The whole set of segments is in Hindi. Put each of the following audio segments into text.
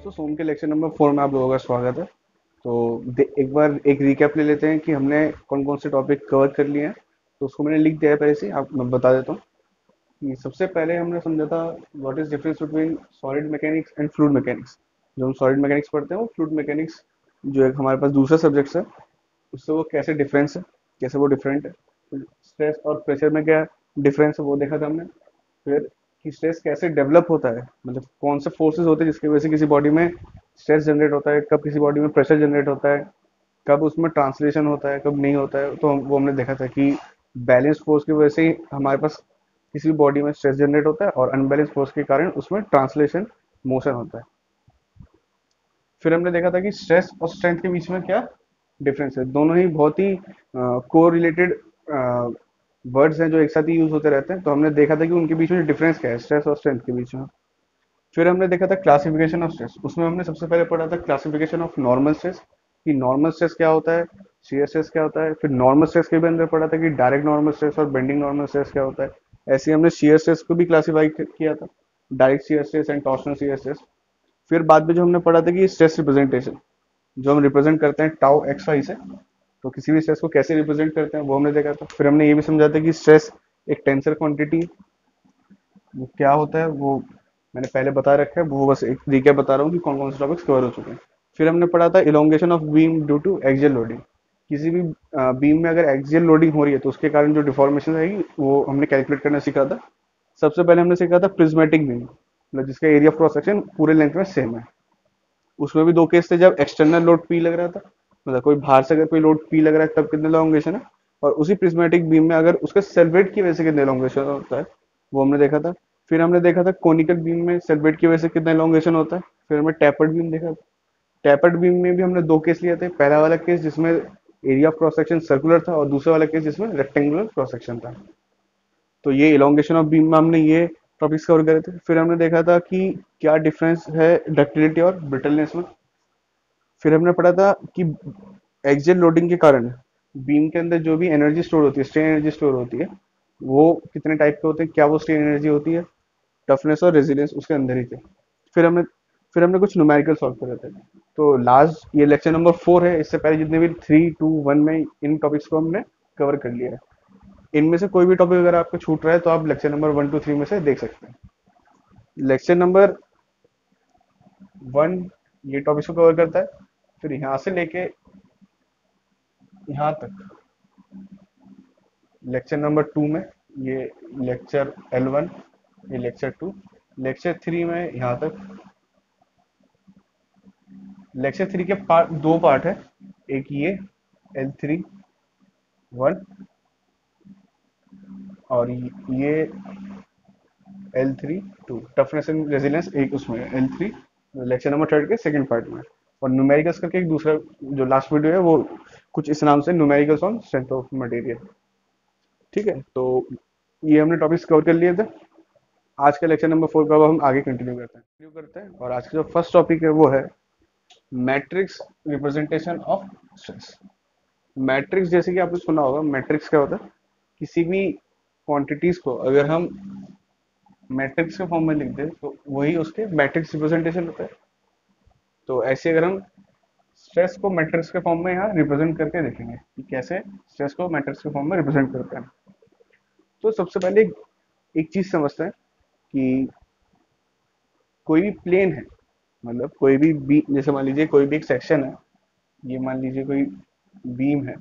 दोस्तों, सोम के लेक्चर नंबर फोर में आप लोगों का स्वागत है। तो एक बार एक रिकैप ले लेते हैं कि हमने कौन कौन से टॉपिक कवर कर लिए हैं। तो उसको मैंने लिख दिया है पहले से, आप, मैं बता देता हूँ कि सबसे पहले हमने समझा था what is difference between solid mechanics and fluid mechanics जो हम सॉलिड मैकेनिक्स पढ़ते हैं, वो फ्लूड मैकेनिक्स जो एक हमारे पास दूसरा सब्जेक्ट है, उससे वो कैसे डिफरेंस है, कैसे वो डिफरेंट है। स्ट्रेस और प्रेशर में क्या डिफरेंस है, वो देखा था हमने। फिर कि स्ट्रेस कैसे डेवलप होता है? मतलब कौन से फोर्सेस होते हैं जिसकी वजह से किसी बॉडी में स्ट्रेस जनरेट होता है? कब किसी बॉडी में प्रेशर जनरेट होता है? कब उसमें ट्रांसलेशन होता है, कब नहीं होता है? तो वो हमने देखा था कि बैलेंस फोर्स की वजह से ही हमारे पास किसी बॉडी में स्ट्रेस जनरेट होता है और अनबैलेंस फोर्स के कारण उसमें ट्रांसलेशन मोशन होता है। फिर हमने देखा था कि स्ट्रेस और स्ट्रेंथ के बीच में क्या डिफरेंस है? दोनों ही बहुत ही को रिलेटेड वर्ड्स हैं जो एक साथ ही यूज़ होते रहते हैं तो हमने देखा था कि उनके बीच में डिफरेंस क्या है स्ट्रेस और स्ट्रेंथ के बीच में। फिर हमने देखा था क्लासिफिकेशन ऑफ़ स्ट्रेस उसमें हमने सबसे पहले पढ़ा था क्लासिफिकेशन ऑफ़ नॉर्मल स्ट्रेस कि नॉर्मल स्ट्रेस क्या होता है सी स्ट्रेस क्या होता है, फिर नॉर्मल स्ट्रेस के भी अंदर पढ़ा था कि डायरेक्ट नॉर्मल स्ट्रेस और बेंडिंग नॉर्मल स्ट्रेस क्या होता है। ऐसे हमने सी स्ट्रेस को भी क्लासीफाई किया था direct C and torsional C stress फिर बाद में जो हमने पढ़ा था कि स्ट्रेस रिप्रेजेंटेशन जो हम रिप्रेजेंट करते हैं टाउ एक्स वाई से तो किसी भी स्ट्रेस को कैसे रिप्रेजेंट करते हैं वो हमने देखा था। फिर हमने ये भी समझा था कि स्ट्रेस एक टेंसर क्वांटिटी वो क्या होता है, वो मैंने पहले बता रखा है, वो बस एक तरीके बता रहा हूँ कि कौन कौन से टॉपिक्स कवर हो चुके हैं। फिर हमने पढ़ा था elongation of beam due to axial loading किसी भी बीम में अगर एक्जियल लोडिंग हो रही है तो उसके कारण जो डिफॉर्मेशन आएगी, वो हमने कैलकुलेट करना सीखा था। सबसे पहले हमने सीखा था प्रिज्मेटिक बीम मतलब जिसका एरिया ऑफ़ क्रॉस सेक्शन पूरे लेंथ में सेम है। उसमें भी दो केस थे जब एक्सटर्नल लोड पी लग रहा था। मतलब कोई बाहर से अगर कोई लोड पी लग रहा है, तब कितने लॉन्गेशन है और उसी प्रिज्मेटिक बीम में अगर उसके सेलवेट की वजह से कितने लॉन्गेशन होता है। वो हमने देखा था। फिर हमने देखा था कोनिकल बीम में सेलवेट की वजह से कितना लॉन्गेशन होता है। फिर हमने टैपर्ड बीम देखा था। टैपर्ड बीम में भी हमने दो केस लिए थे। पहला वाला केस जिसमें area of cross section circular था और दूसरा वाला केस जिसमें रेक्टेंगुलर क्रॉस सेक्शन था। तो ये इलोंगेशन ऑफ़ बीम में हमने ये टॉपिक्स कवर करे थे। फिर हमने देखा था कि क्या डिफरेंस है डक्टिलिटी और ब्रिटलनेस में। फिर हमने पढ़ा था कि एक्जेल लोडिंग के कारण बीम के अंदर जो भी एनर्जी स्टोर होती है, स्ट्रेन एनर्जी स्टोर होती है, वो कितने टाइप के होते हैं, क्या वो स्ट्रेन एनर्जी होती है, टफनेस और रेजिलियंस उसके अंदर ही थे। फिर हमने फिर हमने कुछ न्यूमेरिकल सॉल्व करे थे। तो लास्ट ये लेक्चर नंबर फोर है, इससे पहले जितने भी थ्री टू वन में इन टॉपिक्स को हमने कवर कर लिया है। इनमें से कोई भी टॉपिक अगर आपको छूट रहा है तो आप lecture number one two three में से देख सकते हैं। लेक्चर नंबर वन ये टॉपिक्स को कवर करता है। फिर यहाँ से लेके यहाँ तक। लेक्चर नंबर टू में, ये लेक्चर एल वन ये लेक्चर टू लेक्चर थ्री में यहाँ तक। लेक्चर थ्री के पार्ट दो पार्ट है, एक ये एल थ्री वन और ये L three two toughness and resilience एक उसमें L three lecture number third के सेकंड पार्ट में। और न्यूमेरिकल्स करके एक दूसरा जो लास्ट वीडियो है, वो कुछ इस नाम से numericals on strength of material ठीक है? तो ये हमने टॉपिक्स कवर कर लिए थे। आज का लेक्चर नंबर फोर का हम आगे कंटिन्यू करते हैं। कंटिन्यू करते हैं। और आज का जो फ़र्स्ट टॉपिक है, वो है matrix representation of stress matrix जैसे कि आपने सुना होगा मैट्रिक्स क्या होता है? किसी भी क्वांटिटीज को अगर हम मैट्रिक्स के फॉर्म में लिख दें तो वही उसके मैट्रिक्स रिप्रेजेंटेशन होता है। तो ऐसे अगर हम स्ट्रेस को मैट्रिक्स के फॉर्म में यहाँ रिप्रेजेंट करके देखेंगे कि कैसे स्ट्रेस को मैट्रिक्स के फॉर्म में रिप्रेजेंट करते हैं। तो सबसे पहले एक चीज़ समझते हैं कि कोई भी प्लेन है मतलब कोई भी बी जैसे मान लीजिए कोई भी एक सेक्शन है, ये मान लीजिए कोई बीम है।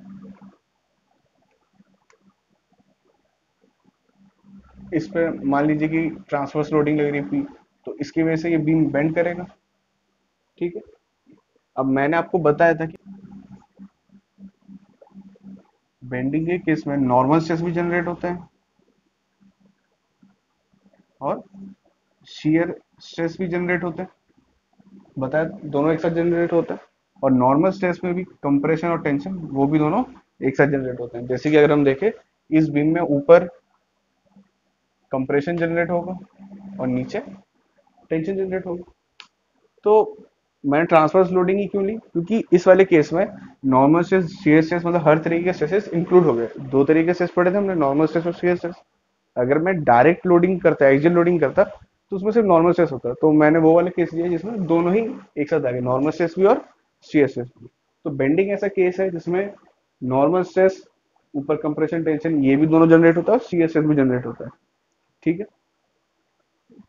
इस पर मान लीजिए कि ट्रांसवर्स लोडिंग लग रही है तो इसकी वजह से ये बीम बेंड करेगा। ठीक है? अब मैंने आपको बताया था कि बेंडिंग के केस में नॉर्मल स्ट्रेस भी जनरेट होता है। और शेयर स्ट्रेस भी जनरेट होता है। बताया, दोनों एक साथ जनरेट होता है। और नॉर्मल स्ट्रेस में भी कंप्रेशन और टेंशन वो भी दोनों एक साथ जनरेट होते हैं। जैसे कि अगर हम देखें, इस बीम में ऊपर कंप्रेशन जनरेट होगा और नीचे टेंशन जनरेट होगा। तो मैंने ट्रांसफ़र लोडिंग ही क्यों ली? क्योंकि इस वाले केस में नॉर्मल स्ट्रेस शेयर स्ट्रेस मतलब हर तरीके के स्ट्रेसेस इंक्लूड हो गए। दो तरीके से पढ़े थे हमने नॉर्मल स्ट्रेस और शेयर स्ट्रेस अगर मैं डायरेक्ट लोडिंग करता एक्जल लोडिंग करता तो उसमें सिर्फ़ नॉर्मल स्ट्रेस होता। तो मैंने वो वाले केस लिया जिसमें दोनों ही एक साथ आ गए नॉर्मल स्ट्रेस भी और शीयर स्ट्रेस भी। तो बेंडिंग ऐसा केस है जिसमें नॉर्मल स्ट्रेस ऊपर कंप्रेशन टेंशन ये भी दोनों जनरेट होता है शीयर स्ट्रेस भी जनरेट होता है। ठीक है?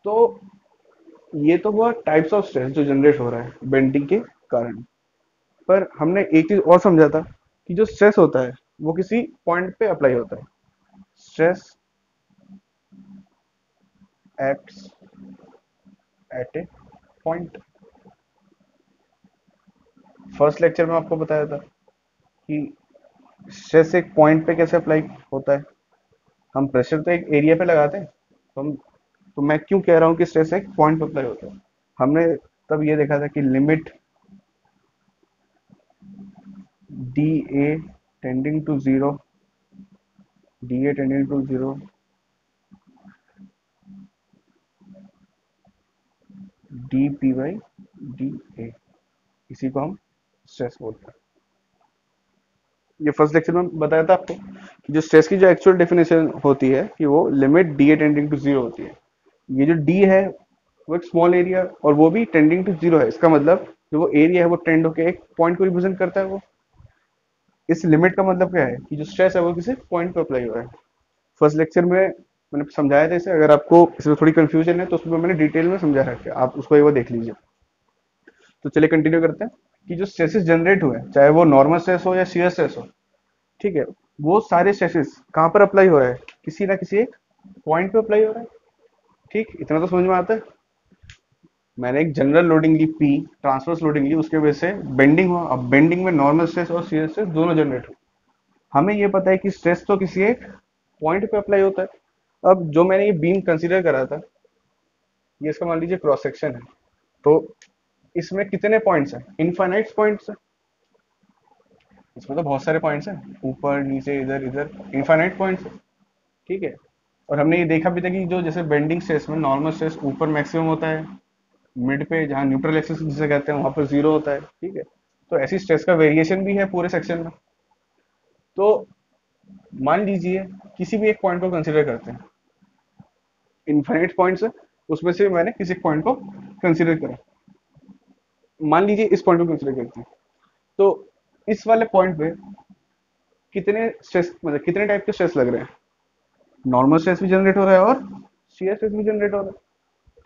तो ये तो हुआ टाइप्स ऑफ़ स्ट्रेस जो जनरेट हो रहा है बेंडिंग के कारण। पर हमने एक चीज़ और समझा था कि जो स्ट्रेस होता है, वो किसी पॉइंट पे अप्लाई होता है। Stress acts at a point first lecture में आपको बताया था कि स्ट्रेस एक पॉइंट पे कैसे अप्लाई होता है। हम प्रेशर तो एक एरिया पे लगाते हैं तो हम तो मैं क्यों कह रहा हूँ कि स्ट्रेस एक पॉइंट अप्लाई होता है? हमने तब ये देखा था कि limit D A tending to zero D A tending to zero D P by D A इसी को हम स्ट्रेस बोलते हैं। ये फ़र्स्ट लेक्चर में बताया था आपको कि जो स्ट्रेस की जो एक्चुअल डेफिनेशन होती है कि वो limit D A tending to zero होती है। ये जो डी है, वो एक स्मॉल एरिया और वो भी टेंडिंग टू ज़ीरो है। इसका मतलब जो वो एरिया है, वो टेंड होकर एक पॉइंट को रिप्रेजेंट करता है वो। इस लिमिट का मतलब क्या है कि जो स्ट्रेस है, वो किसी पॉइंट पर अप्लाई हो रहा है। फ़र्स्ट लेक्चर में मैंने समझाया था इसे। अगर आपको इसमें थोड़ी कंफ्यूजन है तो उसमें मैंने डिटेल में समझा रखा है। आप उसको एक बार देख लीजिए। तो चलिए कंटिन्यू करते हैं कि जो स्ट्रेसेस जनरेट हुए चाहे वो नॉर्मल स्ट्रेस हो या सीरियस स्ट्रेस हो, ठीक है? वो सारे स्ट्रेसेस कहाँ पर अप्लाई हो रहा है? किसी ना किसी एक पॉइंट पे अप्लाई हो रहा है। ठीक, इतना तो समझ में आता है। मैंने एक जनरल लोडिंग ली पी ट्रांसवर्स लोडिंग ली, उसके वजह से बेंडिंग हुआ। अब बेंडिंग में नॉर्मल स्ट्रेस और सीरियस स्ट्रेस दोनों जनरेट हुए। हमें ये पता है कि स्ट्रेस तो किसी एक पॉइंट पे अप्लाई होता है। अब जो मैंने ये बीम कंसीडर करा था, ये इसका मान लीजिए क्रॉस सेक्शन है। तो इसमें कितने पॉइंट्स हैं? इनफाइनाइट पॉइंट्स हैं। इसमें तो बहुत सारे पॉइंट्स हैं। ऊपर, नीचे, इधर इधर इनफाइनाइट पॉइंट्स हैं। ठीक है? और हमने ये देखा भी था कि जो जैसे बेंडिंग स्ट्रेस में नॉर्मल स्ट्रेस ऊपर मैक्सिमम होता है मिड पे जहाँ न्यूट्रल एक्सिस जिसे कहते हैं, वहाँ पर ज़ीरो होता है, ठीक है? तो ऐसी स्ट्रेस का वेरिएशन भी है पूरे सेक्शन में। तो मान लीजिए किसी भी एक पॉइंट को कंसिडर करते हैं। इन्फाइनाइट पॉइंट्स है उसमें से मैंने किसी पॉइंट को कंसिडर करा। मान लीजिए इस पॉइंट को कंसिडर करते हैं। तो इस वाले पॉइंट पे कितने स्ट्रेस मतलब कितने टाइप के स्ट्रेस लग रहे हैं? नॉर्मल स्ट्रेस भी जनरेट हो रहा है और सीयर स्ट्रेस भी जनरेट हो रहा है।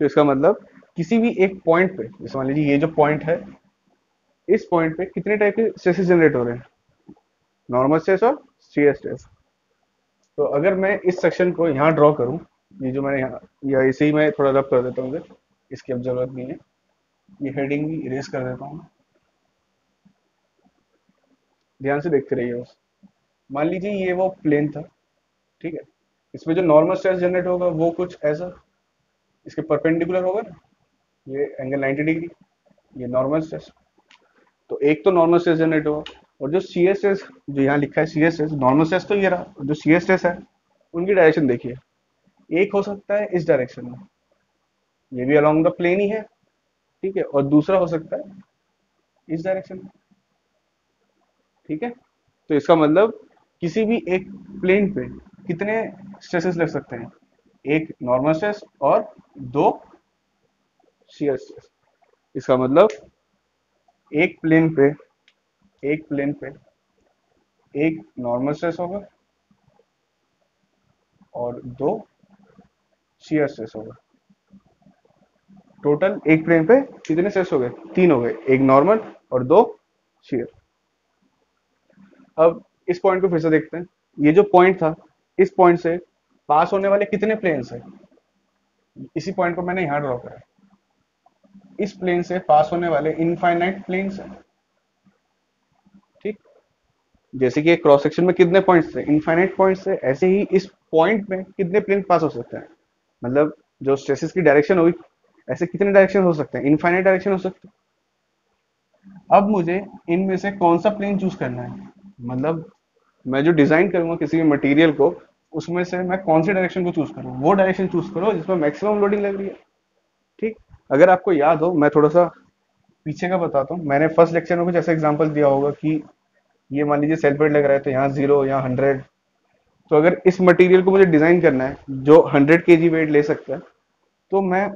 तो इसका मतलब किसी भी एक पॉइंट पे, जैसे मान लीजिए ये जो पॉइंट है, इस पॉइंट पे कितने टाइप के स्ट्रेसेस जनरेट हो रहे हैं? नॉर्मल स्ट्रेस और सीयर स्ट्रेस तो अगर मैं इस सेक्शन को यहाँ ड्रॉ करूँ, ये जो मैंने यहाँ, या इसे ही मैं थोड़ा रब कर देता हूँ इसकी अब ज़रूरत नहीं है। ये हेडिंग भी इरेज कर देता हूँ ध्यान से देखते रहिए मान लीजिए ये वो प्लेन था, ठीक है? इसमें जो नॉर्मल स्ट्रेस जनरेट होगा, वो कुछ ऐसा, इसके परपेंडिकुलर होगा ना, ये एंगल 90 डिग्री ये नॉर्मल स्ट्रेस तो एक तो नॉर्मल स्ट्रेस जनरेट होगा और जो सी एस एस जो यहाँ लिखा है C S S normal stress तो ये रहा जो सी एस एस है, उनकी डायरेक्शन देखिए। एक हो सकता है इस डायरेक्शन में। ये भी अलोंग द प्लेन ही है, ठीक है? और दूसरा हो सकता है इस डायरेक्शन में, ठीक है? तो इसका मतलब किसी भी एक प्लेन पे कितने स्ट्रेसेस लग सकते हैं? एक नॉर्मल स्ट्रेस और दो शेयर स्ट्रेस इसका मतलब एक प्लेन पे, एक प्लेन पे एक नॉर्मल स्ट्रेस होगा और दो शेयर स्ट्रेस होगा. टोटल एक प्लेन पे कितने स्ट्रेस हो गए? तीन हो गए. एक नॉर्मल और दो शेयर अब इस पॉइंट को फिर से देखते हैं. ये जो पॉइंट था इस पॉइंट से पास होने वाले कितने प्लेन्स है? इसी पॉइंट को मैंने यहाँ ड्रॉ करा इस प्लेन से पास होने वाले इनफाइनाइट प्लेन्स है। ठीक? जैसे कि क्रॉस सेक्शन में कितने पॉइंट्स थे? इनफाइनाइट पॉइंट्स थे। ऐसे ही इस पॉइंट में कितने प्लेन पास हो सकते हैं? मतलब जो स्ट्रेसेस की डायरेक्शन होगी, ऐसे कितने डायरेक्शन हो सकते हैं? इनफाइनाइट डायरेक्शन हो सकते हैं। अब मुझे इनमें से कौन सा प्लेन चूज़ करना है? मतलब मैं जो डिज़ाइन करूँगा किसी भी मटेरियल को, उसमें से मैं कौन सी डायरेक्शन को चूज़ करूँ? वो डायरेक्शन चूज़ करो जिसमें मैक्सिमम लोडिंग लग रही है। ठीक? अगर आपको याद हो, मैं थोड़ा सा पीछे का बताता हूँ। मैंने फ़र्स्ट लेक्चर में कुछ ऐसा एग्ज़ाम्पल दिया होगा कि ये मान लीजिए सेल्फ वेट लग रहा है तो यहाँ ज़ीरो यहाँ हंड्रेड तो अगर इस मटेरियल को मुझे डिज़ाइन करना है, जो हंड्रेड के वेट ले सकता है तो मैं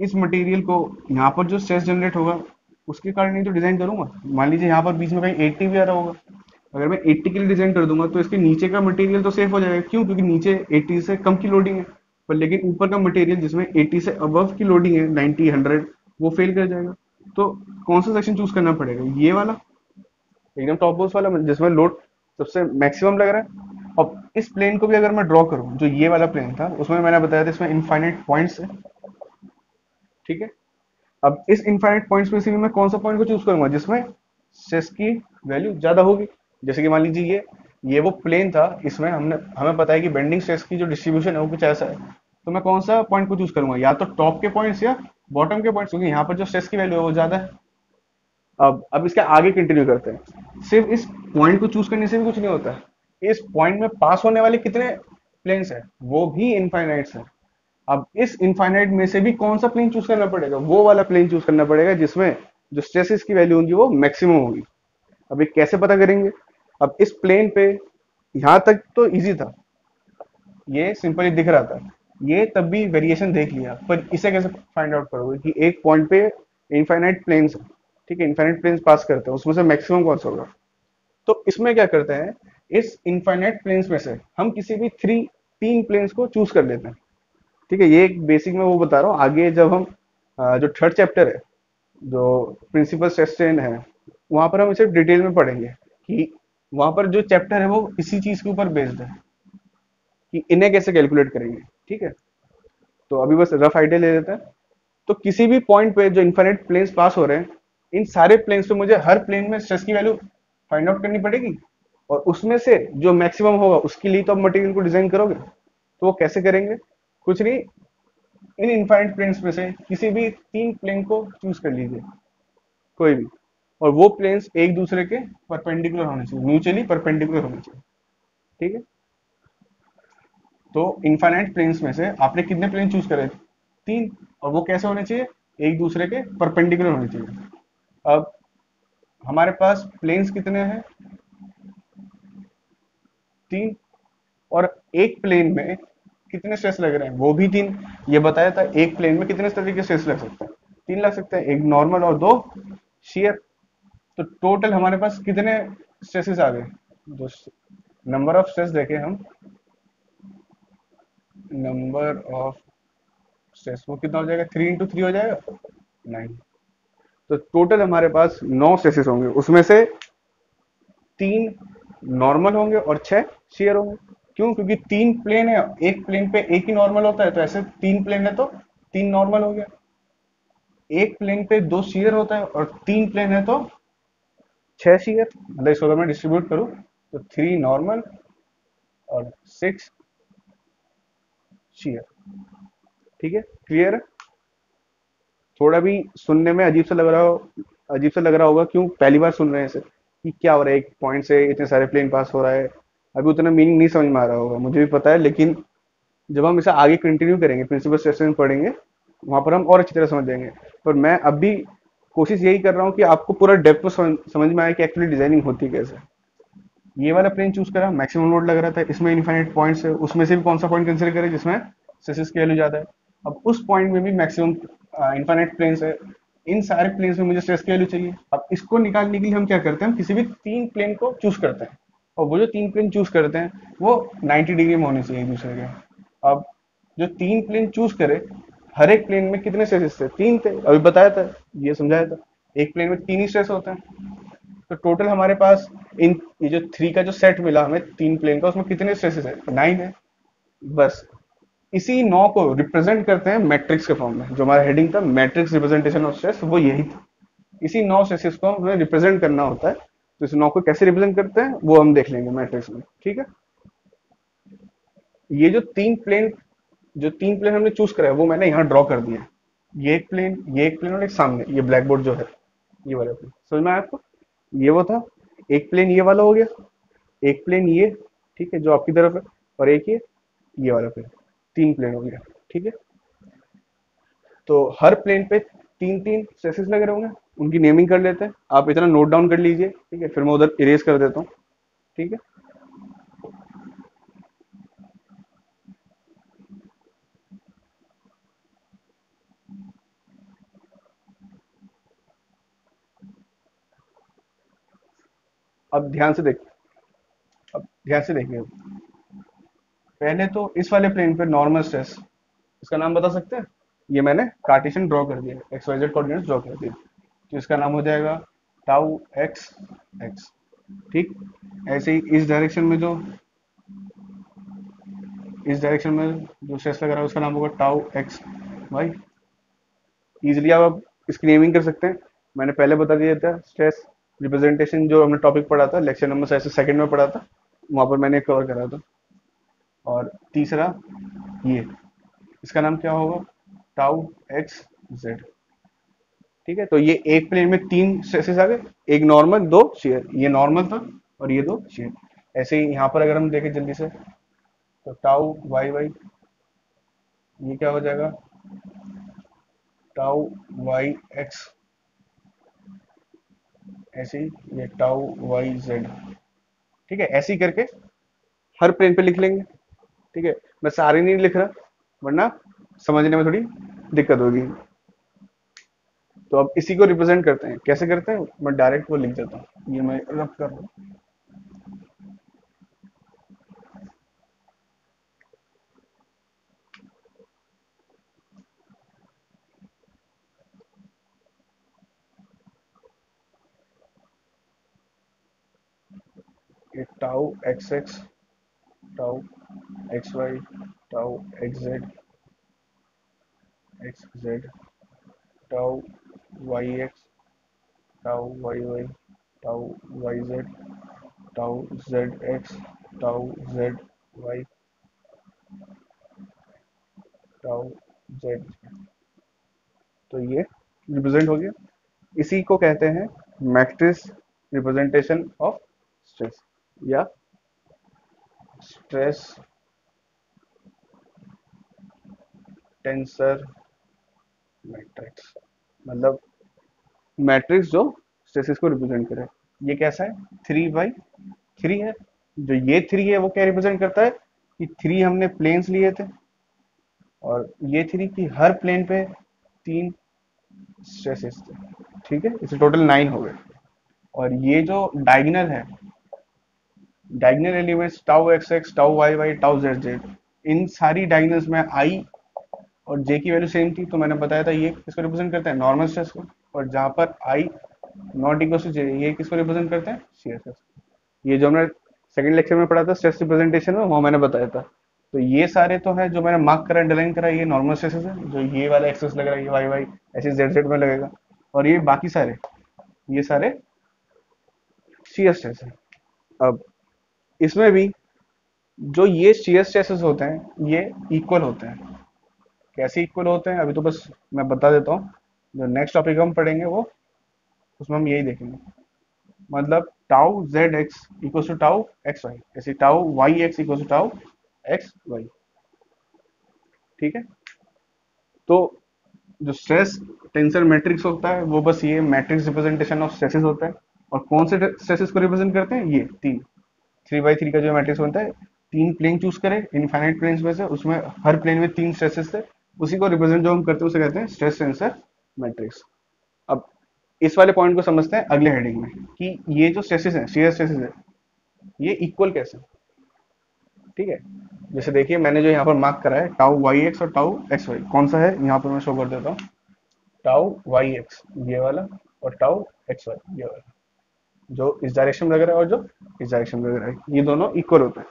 इस मटेरियल को यहाँ पर जो स्ट्रेस जनरेट होगा, उसके कारण ही तो डिज़ाइन करूँगा। मान लीजिए यहाँ पर बीच में कहीं 80 भी आ रहा होगा। अगर मैं 80 के लिए डिज़ाइन कर दूँगा तो इसके नीचे का मटेरियल तो सेफ़ हो जाएगा। क्यों? क्योंकि नीचे 80 से कम की लोडिंग है। पर लेकिन ऊपर का मटेरियल जिसमें 80 से अबव की लोडिंग है 90 100 वो फेल कर जाएगा। तो कौन सा सेक्शन चूज़ करना पड़ेगा? ये वाला? एकदम टॉप बोस वाला, जिसमें लोड सबसे मैक्सिमम लग रहा है। और इस प्लेन को भी अगर मैं ड्रॉ करूँ, जो ये वाला प्लेन था, उसमें मैंने बताया था, इसमें इनफाइनाइट पॉइंट्स है। ठीक है? अब इस इनफाइनाइट पॉइंट्स में से भी मैं कौन सा पॉइंट को चूज़ करूँगा, जिसमें सेस की वैल्यू ज़्यादा होगी? जैसे कि मान लीजिए ये ये वो प्लेन था, इसमें हमने, हमें पता है कि बेंडिंग स्ट्रेस की जो डिस्ट्रीब्यूशन है वो कुछ ऐसा है। तो मैं कौन सा पॉइंट को चूज़ करूँगा? या तो टॉप के पॉइंट्स या बॉटम के पॉइंट्स क्योंकि यहाँ पर जो स्ट्रेस की वैल्यू है वो ज़्यादा है। अब अब इसके आगे कंटिन्यू करते हैं। सिर्फ़ इस पॉइंट को चूज़ करने से भी कुछ नहीं होता है। इस पॉइंट में पास होने वाले कितने प्लेन्स है? वो भी इनफाइनाइट्स है। अब इस इनफाइनाइट में से भी कौन सा प्लेन चूज़ करना पड़ेगा? वो वाला प्लेन चूज़ करना पड़ेगा जिसमें जो स्ट्रेसेस की वैल्यू होगी वो मैक्सिमम होगी। अब ये कैसे पता करेंगे? अब इस प्लेन पे यहाँ तक तो इजी था। ये सिंपली दिख रहा था। ये तब भी वेरिएशन देख लिया। पर इसे कैसे फाइंड आउट करोगे कि एक पॉइंट पे इनफाइनाइट प्लेन्स ठीक है इनफाइनाइट प्लेन्स पास करते हैं। उसमें से मैक्सिमम कौन सा होगा? तो इसमें क्या करते हैं? इस इनफाइनाइट प्लेन्स में से हम किसी भी थ्री तीन प्लेन्स को चूज़ कर लेते हैं। ठीक है, ये एक बेसिक में वो बता रहा हूँ। आगे जब हम जो थर्ड चैप्टर है, जो प्रिंसिपल सेस्टेन है, वहाँ पर हम इसे डिटेल में पढ़ेंगे कि वहाँ पर जो चैप्टर है वो इसी चीज़ के ऊपर बेस्ड है कि इन्हें कैसे कैलकुलेट करेंगे, ठीक है? तो अभी बस रफ आइडिया ले लेते हैं। तो किसी भी पॉइंट पे जो इन्फाइनाइट प्लेन्स पास हो रहे हैं, इन सारे प्लेन्स पे मुझे हर प्लेन में स्ट्रेस की वैल्यू फाइंड आउट करनी पड़ेगी। और उसमें से जो मैक्सिमम होगा, उसके लिए तो आप मटेरियल को डिज़ाइन करोगे तो वो कैसे करेंगे? कुछ नहीं, इन इनफाइनाइट प्लेन्स में से किसी भी तीन प्लेन को चूज़ कर लीजिए, कोई भी। और वो प्लेन्स एक दूसरे के परपेंडिकुलर होने चाहिए म्यूचुअली परपेंडिकुलर होने चाहिए। ठीक है? तो इनफाइनाइट प्लेन्स में से आपने कितने प्लेन चूज़ करे? तीन। और वो कैसे होने चाहिए? एक दूसरे के परपेंडिकुलर होने चाहिए। अब हमारे पास प्लेन्स कितने हैं? तीन। और एक प्लेन में कितने स्ट्रेस लग रहे हैं? वो भी तीन। ये बताया था, एक प्लेन में कितने तरीके स्ट्रेस लग सकते हैं? तीन लग सकते हैं। एक नॉर्मल और दो शेयर तो टोटल हमारे पास कितने स्ट्रेसेस आ गए? नंबर ऑफ़ स्ट्रेस देखें हम। नंबर ऑफ़ स्ट्रेस वो कितना हो जाएगा? थ्री इंटू थ्री हो जाएगा? नाइन तो टोटल हमारे पास नौ स्ट्रेसेस होंगे। उसमें से तीन नॉर्मल होंगे और छह शेयर होंगे। क्यों? क्योंकि तीन प्लेन है, एक प्लेन पे एक ही नॉर्मल होता है तो ऐसे तीन प्लेन है तो तीन नॉर्मल हो गया। एक प्लेन पे दो शेयर होता है और तीन प्लेन है तो छह शेयर मतलब इसको अगर मैं डिस्ट्रीब्यूट करूँ तो थ्री नॉर्मल और सिक्स शेयर ठीक है? क्लियर है? थोड़ा भी सुनने में अजीब सा लग रहा हो, अजीब सा लग रहा होगा, क्यों? पहली बार सुन रहे हैं इसे। कि क्या हो रहा है? एक पॉइंट से इतने सारे प्लेन पास हो रहा है। अभी उतना मीनिंग नहीं समझ में आ रहा होगा, मुझे भी पता है, लेकिन जब हम इसे आगे कंटिन्यू करेंगे प्रिंसिपल सेशन पढ़ेंगे, वहाँ पर हम और अच्छी तरह समझ जाएँगे। पर मैं अभी कोशिश यही कर रहा हूँ कि आपको पूरा डेप्थ समझ में आए कि एक्चुअली डिज़ाइनिंग होती कैसे। ये वाला प्लेन चूज़ करा मैक्सिमम लोड लग रहा था, इसमें इन्फाइनाइट पॉइंट्स है, उसमें से भी कौन सा पॉइंट कंसिडर करें जिसमें सेसिस की वैल्यू ज़्यादा है? अब उस पॉइंट में भी मैक्सिमम इन्फाइनाइट प्लेन्स है। इन सारे प्लेन्स में मुझे स्ट्रेस की वैल्यू चाहिए। अब इसको निकालने के लिए हम क्या करते हैं? हम किसी भी तीन प्लेन को चूज़ करते हैं। और वो जो तीन प्लेन चूज़ करते हैं, वो 90 डिग्री में होने चाहिए दूसरे के। अब जो तीन प्लेन चूज़ करे हर एक प्लेन में कितने स्ट्रेसेस थे? तीन थे। अभी बताया था, ये समझाया था। एक प्लेन में तीन ही स्ट्रेस होते हैं। तो टोटल हमारे पास इन, ये जो थ्री का जो सेट मिला हमें, तीन प्लेन का, उसमें कितने स्ट्रेसेस है? नाइन है। बस। इसी नौ को रिप्रेजेंट करते हैं मैट्रिक्स के फॉर्म में। जो हमारा हेडिंग था मैट्रिक्स रिप्रेजेंटेशन ऑफ़ स्ट्रेस वो यही था। इसी नौ स्ट्रेसेस को हमें रिप्रेजेंट करना होता है। तो इस नौ को कैसे रिप्रेजेंट करते हैं, वो हम देख लेंगे मैट्रिक्स में। ठीक है? ये जो तीन प्लेन जो तीन प्लेन हमने चूज़ करा है, वो मैंने यहाँ ड्रॉ कर दिया ये एक प्लेन ये एक प्लेन और एक सामने, ये ब्लैक बोर्ड जो है, ये वाला प्लेन समझ में आया आपको? ये वो था, एक प्लेन ये वाला हो गया, एक प्लेन ये, ठीक है, जो आपकी तरफ़ है, और एक ये ये वाला प्लेन तीन प्लेन हो गया, ठीक है? तो हर प्लेन पे तीन तीन स्ट्रेसेस लगे होंगे उनकी नेमिंग कर लेते हैं। आप इतना नोट डाउन कर लीजिए, ठीक है? फिर मैं उधर इरेज कर देता हूँ, ठीक है? अब ध्यान से देखिए अब ध्यान से देखिए पहले तो इस वाले प्लेन पे नॉर्मल स्ट्रेस इसका नाम बता सकते हैं? ये मैंने कार्टेशियन ड्रॉ कर दिया X Y Z coordinates draw कर दिए। तो इसका नाम हो जाएगा टाउ एक्स एक्स ठीक? ऐसे ही इस डायरेक्शन में जो, इस डायरेक्शन में जो स्ट्रेस लग रहा है, उसका नाम होगा टाउ एक्स वाई इजिली आप इसकी नेमिंग कर सकते हैं। मैंने पहले बता दिया था स्ट्रेस रिप्रेजेंटेशन जो हमने टॉपिक पढ़ा था लेक्चर नंबर शायद सेकंड में पढ़ा था, वहाँ पर मैंने कवर करा था। और तीसरा, ये। इसका नाम क्या होगा? टाउ एक्स जेड ठीक है? तो ये एक प्लेन में तीन स्ट्रेसेस आ गए। एक नॉर्मल दो शेयर ये नॉर्मल था और ये दो शेयर ऐसे ही यहाँ पर अगर हम देखें जल्दी से तो टाउ वाई वाई ये क्या हो जाएगा? टाउ वाई एक्स ऐसे ये टाउ वाई जेड ठीक है? ऐसे करके हर प्लेन पे लिख लेंगे, ठीक है? मैं सारे नहीं लिख रहा, वरना समझने में थोड़ी दिक्कत होगी। तो अब इसी को रिप्रेजेंट करते हैं। कैसे करते हैं? मैं डायरेक्ट वो लिख देता हूँ। ये मैं रब कर रहा हूँ। ये tau X X tau X Y tau X Z X Z tau Y X tau Y Y tau Y Z tau Z X tau Z Y tau Z तो ये रिप्रेजेंट हो गया। इसी को कहते हैं मैट्रिक्स रिप्रेजेंटेशन ऑफ़ स्ट्रेस या स्ट्रेस टेंसर मैट्रिक्स मतलब मैट्रिक्स जो स्ट्रेसेस को रिप्रेजेंट करे। ये कैसा है? थ्री बाई थ्री है। जो ये थ्री है, वो क्या रिप्रेजेंट करता है? कि थ्री हमने प्लेन्स लिए थे। और ये थ्री की हर प्लेन पे तीन स्ट्रेसेस थे। ठीक है? इसे टोटल नाइन हो गए। और ये जो डायगनल है diagonal elements tau X X tau Y Y tau Z Z इन सारी डायगनल्स में आई और जे की वैल्यू सेम थी तो मैंने बताया था ये किसको रिप्रेजेंट करते हैं? नॉर्मल स्ट्रेस को। और जहाँ पर I not equal to J ये किसको रिप्रेजेंट करते हैं? सी स्ट्रेस ये जो हमने सेकंड लेक्चर में पढ़ा था स्ट्रेस रिप्रेजेंटेशन में, वो मैंने बताया था। तो ये सारे तो है जो मैंने मार्क करा अंडरलाइन करा, ये नॉर्मल स्ट्रेसेस है, जो ये वाला एक्सेस लग रहा है, ये वाई वाई ऐसे जेड जेड में लगेगा। और ये बाकी सारे, ये सारे सी स्ट्रेस है। अब इसमें भी जो ये शेयर स्ट्रेसेस होते हैं, ये इक्वल होते हैं। कैसे इक्वल होते हैं, अभी तो बस मैं बता देता हूँ। जो नेक्स्ट टॉपिक हम पढ़ेंगे वो, उसमें हम यही देखेंगे। मतलब tau Z X equal to tau X Y ऐसे tau Y X equal to tau X Y ठीक है? तो जो स्ट्रेस टेंसर मैट्रिक्स होता है, वो बस ये मैट्रिक्स रिप्रेजेंटेशन ऑफ़ स्ट्रेसेस होता है। और कौन से स्ट्रेसेस को रिप्रेजेंट करते हैं? ये, तीन। थ्री बाई थ्री का जो मैट्रिक्स बनता है, तीन प्लेन चूज़ करें इनफाइनाइट प्लेन में से, उसमें हर प्लेन में तीन स्ट्रेसेस थे, उसी को रिप्रेजेंट जो हम करते हैं, उसे कहते हैं स्ट्रेस सेंसर मैट्रिक्स अब, इस वाले पॉइंट को समझते हैं अगले हेडिंग में, कि ये जो स्ट्रेसेस हैं शेयर स्ट्रेसेस है, ये इक्वल कैसे ठीक है? जैसे देखिए, मैंने जो यहाँ पर मार्क करा है टाउ वाई एक्स और टाउ एक्स वाई कौन सा है? यहाँ पर मैं शो कर देता हूँ। टाउ वाई एक्स ये वाला, और टाउ एक्स वाई ये वाला। जो इस डायरेक्शन में लग रहा है और जो इस डायरेक्शन में लग रहा है, ये दोनों इक्वल होते हैं।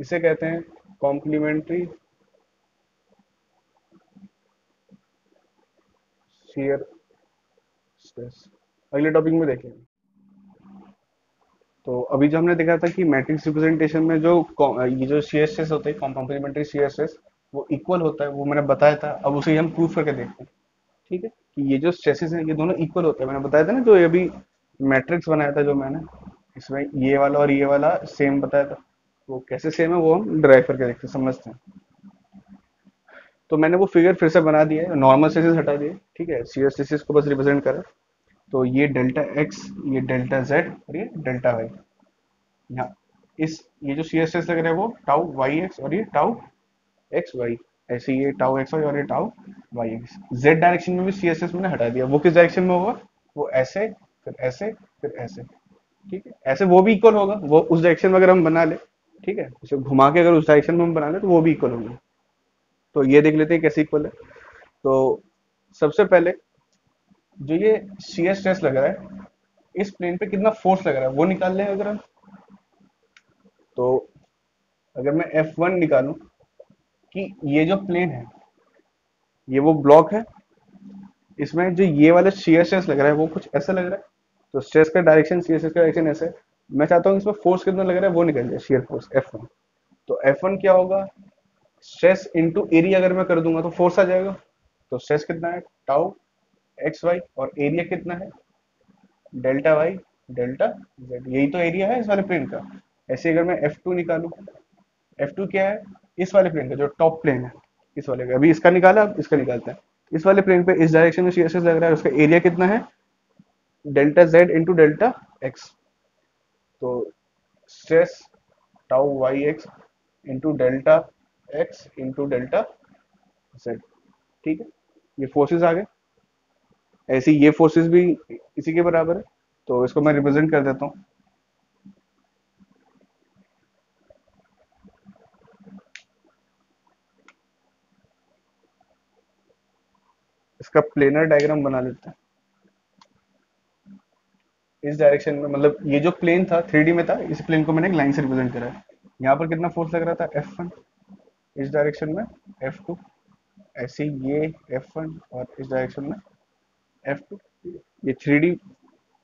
इसे कहते हैं कॉम्प्लीमेंट्री शेयर स्ट्रेस अगले टॉपिक में देखेंगे तो अभी जो हमने देखा था कि मैट्रिक्स रिप्रेजेंटेशन में जो ये जो स्ट्रेस होते हैं कॉम्प्लीमेंट्री स्ट्रेस वो इक्वल होता है, वो मैंने बताया था, अब उसे हम प्रूफ करके देखते हैं। ठीक है? कि ये जो स्ट्रेसेस हैं, ये दोनों इक्वल होते हैं। मैंने बताया था ना, जो अभी मैट्रिक्स बनाया था जो मैंने, इसमें ये वाला और ये वाला सेम बताया था। वो कैसे सेम है, वो हम ड्राइव करके देखते समझते हैं। तो मैंने वो फिगर फिर से बना दिया है नॉर्मल स्ट्रेसेस हटा दिए, ठीक है? सी स्ट्रेसेस को बस रिप्रेजेंट करें। तो ये डेल्टा एक्स ये डेल्टा जेड और ये डेल्टा वाई यहाँ, इस, ये जो सी स्ट्रेस लग रहा है वो टाउ वाई एक्स और ये टाउ एक्स वाई ऐसे ये टाउ एक्स और ये tau Y X Z direction में भी सी एस एस मैंने हटा दिया। वो किस डायरेक्शन में होगा? वो ऐसे, फिर ऐसे फिर ऐसे। ठीक है? ऐसे वो भी इक्वल होगा। वो उस डायरेक्शन में अगर हम बना ले, ठीक है? उसे घुमा के अगर उस डायरेक्शन में हम बना ले तो वो भी इक्वल होगी। तो ये देख लेते हैं कैसे इक्वल है। तो सबसे पहले जो ये सी एस स्ट्रेस लग रहा है, इस प्लेन पे कितना फोर्स लग रहा है, वो निकाल लें अगर हम। तो अगर मैं F1 निकालूं कि ये जो प्लेन है, ये वो ब्लॉक है, इसमें जो ये वाला शेयर स्ट्रेस लग रहा है, वो कुछ ऐसा लग रहा है? तो स्ट्रेस का डायरेक्शन शेयर स्ट्रेस का डायरेक्शन ऐसे मैं चाहता हूँ इसमें फोर्स कितना लग रहा है, वो निकल जाए शेयर फोर्स F1 तो F1 क्या होगा? स्ट्रेस इनटू एरिया अगर मैं कर दूँगा तो फोर्स आ जाएगा। तो स्ट्रेस कितना है? टाउ एक्स वाई और एरिया कितना है? डेल्टा वाई डेल्टा जेड यही तो एरिया है इस वाले प्लेन का। ऐसे अगर मैं एफ़ टू निकालू एफ़ टू क्या है? इस वाले प्लेन का, जो टॉप प्लेन है, इस वाले का। अभी इसका निकाला, अब इसका निकालते हैं। इस वाले प्लेन पे इस डायरेक्शन में शीयर लग रहा है, उसका एरिया कितना है? Delta Z into delta X तो stress tau Y X into delta X into delta Z ठीक है? ये फोर्सेस आ गए। ऐसे ये फोर्सेस भी इसी के बराबर है। तो इसको मैं रिप्रेजेंट कर देता हूँ। इसका प्लेनर डायग्राम बना लेते हैं। इस डायरेक्शन में मतलब ये जो प्लेन था थ्री में था, इस प्लेन को मैंने एक लाइन से रिप्रेजेंट करा है। यहाँ पर कितना फोर्स लग रहा था? F1 इस डायरेक्शन में F2 ऐसे ये F1 और इस डायरेक्शन में F2 ये थ्री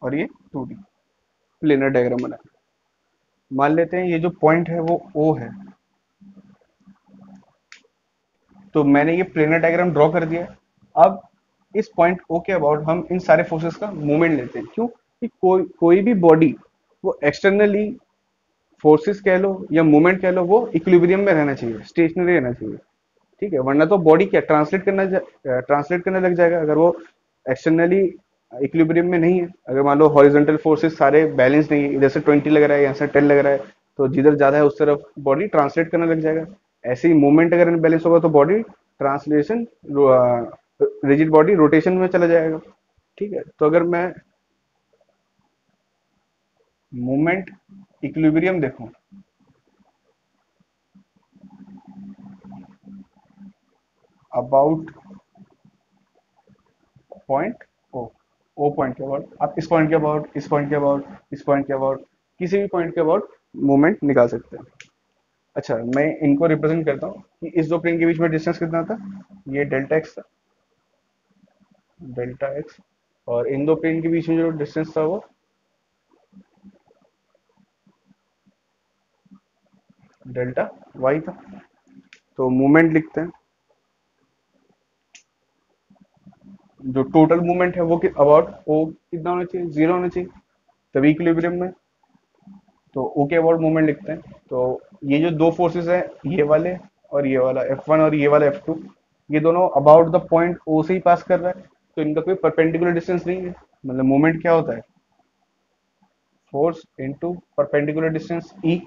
और ये टू प्लेनर डायग्राम बना मान लेते हैं ये जो पॉइंट है, वो O है। तो मैंने ये प्लेनर डायग्राम ड्रॉ कर दिया अब इस पॉइंट ओ के अबाउट हम इन सारे फोर्सेस का मूवमेंट लेते हैं। क्यों? कि कोई कोई भी बॉडी वो एक्सटर्नली फोर्सेस कह लो या मूवमेंट कह लो, वो इक्विलिब्रियम में रहना चाहिए स्टेशनरी रहना चाहिए। ठीक है? वरना तो बॉडी क्या ट्रांसलेट करना ट्रांसलेट करने लग जाएगा। अगर वो एक्सटर्नली इक्विलिब्रियम में नहीं है, अगर मान लो हॉरिजॉन्टल फोर्सेस सारे बैलेंस नहीं है इधर से ट्वेंटी लग रहा है, यहाँ से टेन लग रहा है तो जिधर ज़्यादा है उस तरफ़ बॉडी ट्रांसलेट करने लग जाएगा। ऐसे ही मूवमेंट अगर बैलेंस होगा तो body translation rigid body rotation में चला जाएगा। ठीक है? तो अगर मैं मूवमेंट इक्विलिब्रियम देखूँ about point O O point के अबाउट आप इस पॉइंट के अबाउट इस पॉइंट के अबाउट इस पॉइंट के अबाउट किसी भी पॉइंट के अबाउट मूवमेंट निकाल सकते हैं। अच्छा मैं इनको रिप्रेजेंट करता हूँ कि इस दो प्लेन के बीच में डिस्टेंस कितना था? ये डेल्टा एक्स था। डेल्टा एक्स और इन दो प्लेन के बीच में जो डिस्टेंस था वो? डेल्टा वाई था। तो मूवमेंट लिखते हैं। जो टोटल मूवमेंट है वो अबाउट ओ कितना होना चाहिए? ज़ीरो होना चाहिए। तभी इक्विलिब्रियम में। तो ओ के अबाउट मूवमेंट लिखते हैं। तो ये जो दो फोर्सेस हैं, ये वाले और ये वाला F1 और ये वाला F2 ये दोनों अबाउट द पॉइंट ओ से ही पास कर रहा है। तो इनका कोई परपेंडिकुलर डिस्टेंस नहीं है। मतलब मूवमेंट क्या होता है? फोर्स इनटू परपेंडिकुलर डिस्टेंस ई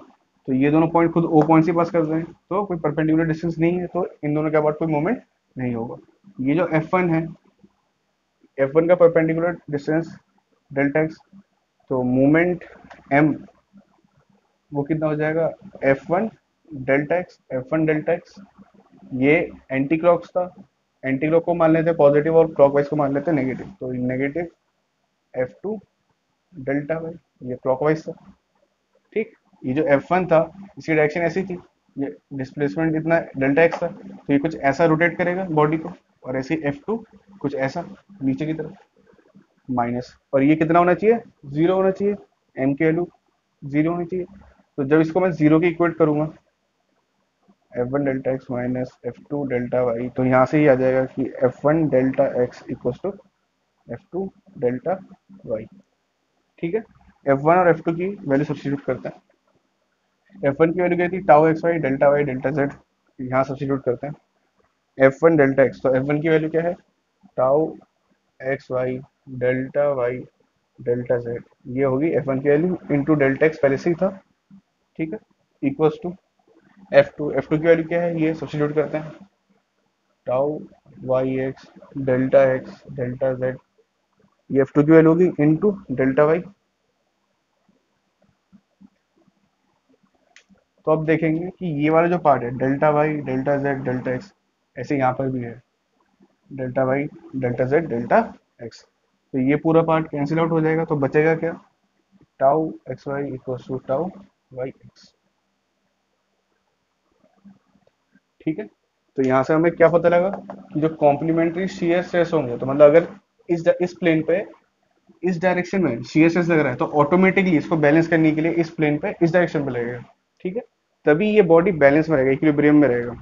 तो ये दोनों पॉइंट खुद ओ पॉइंट से पास कर रहे हैं। तो कोई परपेंडिकुलर डिस्टेंस नहीं है तो इन दोनों के अबाउट कोई मूवमेंट नहीं होगा। ये जो F1 है F1 का परपेंडिकुलर डिस्टेंस डेल्टा एक्स तो मूवमेंट एम वो कितना हो जाएगा? F1 delta X F1 delta X ये एंटी क्लॉक्स था। एंटी क्लॉक को मान लेते हैं पॉजिटिव और क्लॉकवाइज को मान लेते हैं नेगेटिव तो negative F two delta Y ये क्लॉकवाइज था। ठीक? ये जो एफ़ वन था, इसकी डायरेक्शन ऐसी थी। ये डिस्प्लेसमेंट इतना डेल्टा एक्स था। तो ये कुछ ऐसा रोटेट करेगा बॉडी को, और ऐसे एफ़ टू कुछ ऐसा नीचे की तरफ़। माइनस और ये कितना होना चाहिए? ज़ीरो होना चाहिए। एम के वैल्यू ज़ीरो होनी चाहिए। तो जब इसको मैं ज़ीरो की इक्वेट करूँगा F one delta X minus F two delta Y तो यहाँ से ही आ जाएगा कि F one delta X equal to F two delta Y ठीक है? एफ़ वन और एफ़ टू की वैल्यू सब्सिट्यूट करते हैं। एफ़ वन की वैल्यू क्या थी? Tau X Y delta Y delta Z यहाँ सब्सिट्यूट करते हैं। एफ़ वन डेल्टा एक्स तो एफ़ वन की वैल्यू क्या है? Tau X Y delta Y delta Z ये होगी एफ़ वन की वैल्यू इंटू डेल्टा एक्स पहले से ही था, ठीक है? Equals to F two F two की वैल्यू क्या है? ये सब्सिट्यूट करते हैं। Tau Y X delta X delta Z ये एफ़ टू की वैल्यू होगी इन टू डेल्टा वाई तो अब देखेंगे कि ये वाला जो पार्ट है delta Y delta Z delta X ऐसे यहाँ पर भी है। Delta Y delta Z delta X तो ये पूरा पार्ट कैंसिल आउट हो जाएगा तो बचेगा क्या? Tau X Y equals to tau Y X ठीक है? तो यहाँ से हमें क्या पता लगा कि जो कॉम्प्लीमेंट्री शेयर स्ट्रेस होंगे तो मतलब अगर इस इस प्लेन पे इस डायरेक्शन में शेयर स्ट्रेस लग रहा है तो ऑटोमेटिकली इसको बैलेंस करने के लिए इस प्लेन पे इस डायरेक्शन पे लगेगा, ठीक है? तभी ये बॉडी बैलेंस में रहेगा इक्विलिब्रियम में रहेगा।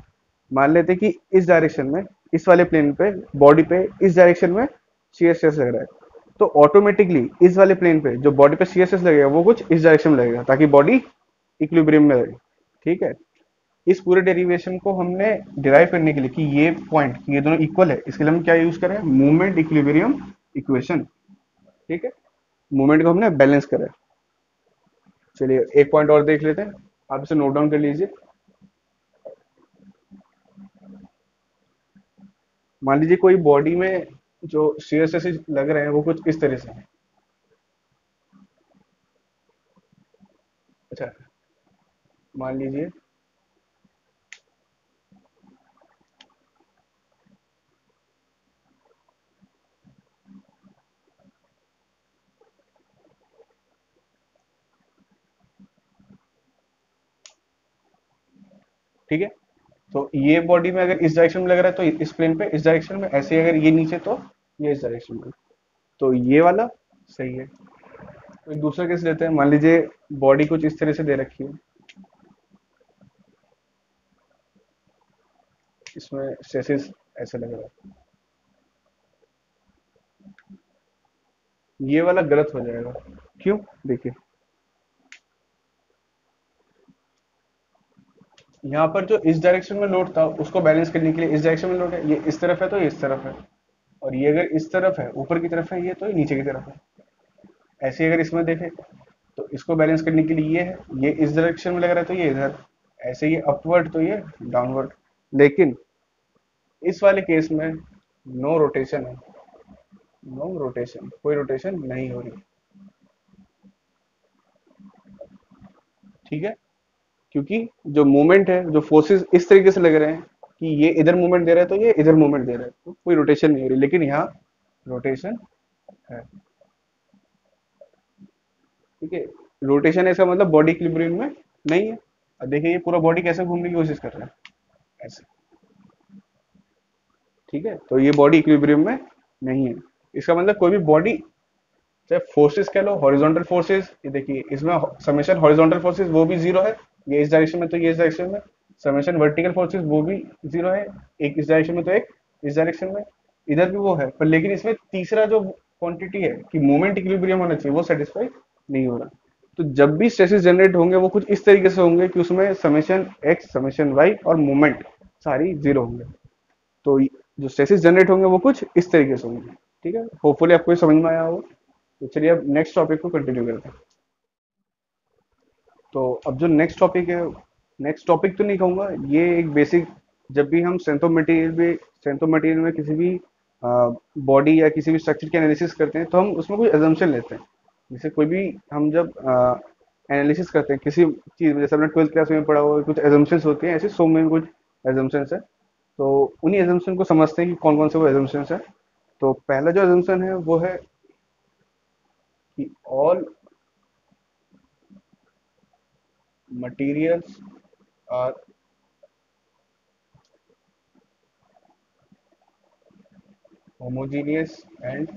मान लेते कि इस डायरेक्शन में, इस वाले प्लेन पे बॉडी पे इस डायरेक्शन में शेयर स्ट्रेस लग रहा है तो ऑटोमेटिकली इस वाले प्लेन पे जो बॉडी पे शेयर स्ट्रेस लगेगा, वो कुछ इस डायरेक्शन में लगेगा, ताकि बॉडी इक्विलिब्रियम में रहे, ठीक है? इस पूरे डेरिवेशन को हमने डिराइव करने के लिए कि ये पॉइंट ये दोनों इक्वल है, इसके लिए हम क्या यूज़ करें? मूवमेंट इक्विलिब्रियम इक्वेशन ठीक है? मूवमेंट को हमने बैलेंस करा चलिए, एक पॉइंट और देख लेते हैं। आप इसे नोट डाउन कर लीजिए। मान लीजिए कोई बॉडी में जो शेयर स्ट्रेसेस लग रहे हैं, वो कुछ इस तरह से है। अच्छा मान लीजिए ठीक है? तो ये बॉडी में अगर इस डायरेक्शन में लग रहा है तो इस प्लेन पे, इस डायरेक्शन में, ऐसे अगर ये नीचे तो ये इस डायरेक्शन में। तो ये वाला सही है। तो दूसरा केस लेते हैं। मान लीजिए बॉडी कुछ इस तरह से दे रखी है। इसमें स्ट्रेसेस ऐसे लग रहा है। ये वाला गलत हो जाएगा। क्यों? देखिए। यहाँ पर जो इस डायरेक्शन में लोड था, उसको बैलेंस करने के लिए इस डायरेक्शन में लोड है, ये इस तरफ़ है तो ये इस तरफ़ है। और ये अगर इस तरफ़ है, ऊपर की तरफ़ है ये तो ये नीचे की तरफ़ है। ऐसे अगर इसमें देखें तो इसको बैलेंस करने के लिए ये है, ये इस डायरेक्शन में लग रहा है तो ये इधर, ऐसे ये अपवर्ड तो ये डाउनवर्ड लेकिन इस वाले केस में नो रोटेशन है। नो रोटेशन कोई रोटेशन नहीं हो रही। ठीक है? क्योंकि जो मूवमेंट है, जो फोर्सेस इस तरीके से लग रहे हैं कि ये इधर मूवमेंट दे रहा है तो ये इधर मूवमेंट दे रहा है। तो कोई रोटेशन नहीं हो रही, लेकिन यहाँ रोटेशन है। ठीक है? रोटेशन ऐसा मतलब बॉडी इक्विलिब्रियम में नहीं है। अब देखिए, ये पूरा बॉडी कैसे घूमने की कोशिश कर रहा है? ऐसे। ठीक है? तो ये बॉडी इक्विलिब्रियम में नहीं है। इसका मतलब कोई भी बॉडी चाहे फोर्सेस कह लो हॉरिजॉन्टल फोर्सेस ये देखिए, इसमें समेशन हॉरिजॉन्टल फोर्सेस वो भी ज़ीरो है ये इस डायरेक्शन में तो ये इस डायरेक्शन में। समेशन वर्टिकल फोर्सेस वो भी ज़ीरो है, एक इस डायरेक्शन में तो एक, इस डायरेक्शन में। इधर भी वो है, पर लेकिन इसमें तीसरा जो क्वांटिटी है कि मोमेंट इक्विलिब्रियम होना चाहिए, वो सेटिस्फाई नहीं हो रहा। तो जब भी स्ट्रेसेस जनरेट होंगे, वो कुछ इस तरीके से होंगे कि उसमें समेशन एक्स समेशन वाई और मोमेंट सारी ज़ीरो होंगे। तो जो स्ट्रेसेस जनरेट होंगे, वो कुछ इस तरीके से होंगे। ठीक है? होपफुली आपको समझ में आया हो तो चलिए अब नेक्स्ट टॉपिक को कंटिन्यू करते हैं। तो अब जो नेक्स्ट टॉपिक है नेक्स्ट टॉपिक तो नहीं कहूँगा। ये एक बेसिक जब भी हम सेंथो मटेरियल में सेंथो मटेरियल में किसी भी बॉडी या किसी भी स्ट्रक्चर की एनालिसिस करते हैं तो हम उसमें कुछ एजम्पन लेते हैं। जैसे कोई भी हम जब एनालिसिस करते हैं, किसी चीज़ में, जैसे हमने ट्वेल्थ क्लास में पढ़ा हुआ कुछ एजम्पन्स होते हैं, ऐसे सो में कुछ एजम्पन्स है। तो उन्हीं एजम्पन को समझते हैं कि कौन कौन से वो एजम्पन्स है। तो पहला जो एजम्पन है, वो है कि all materials are homogeneous and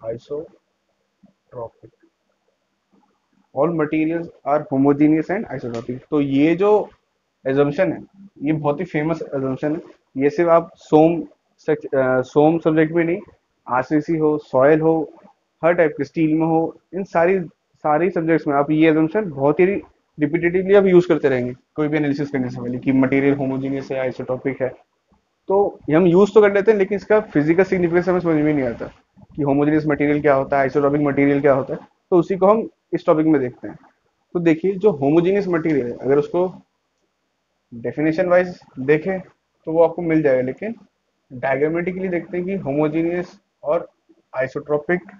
isotropic all materials are homogeneous and isotropic तो ये जो एजम्पन है ये बहुत ही फ़ेमस एजम्पन है ये सिर्फ़ आप सोम सोम सब्जेक्ट में नहीं आरसीसी हो सॉयल हो हर टाइप के स्टील में हो इन सारी सारी सब्जेक्ट्स में आप ये एजम्पन बहुत ही रिपीटेटिवली आप यूज़ करते रहेंगे। कोई भी एनालिसिस करने से पहले कि मटेरियल होमोजीनियस है आइसोटॉपिक है। तो हम यूज़ तो कर लेते हैं, लेकिन इसका फ़िज़िकल सिग्निफिकेंस हमें समझ में नहीं आता कि होमोजीनियस मटेरियल क्या होता है आइसोटॉपिक मटेरियल क्या होता है। तो उसी को हम इस टॉपिक में देखते हैं। तो देखिए, जो होमोजीनियस मटेरियल है, अगर उसको डेफिनेशन वाइज देखें तो वो आपको मिल जाएगा। लेकिन डायग्रामेटिकली देखते हैं कि होमोजीनियस और आइसोट्रोपिक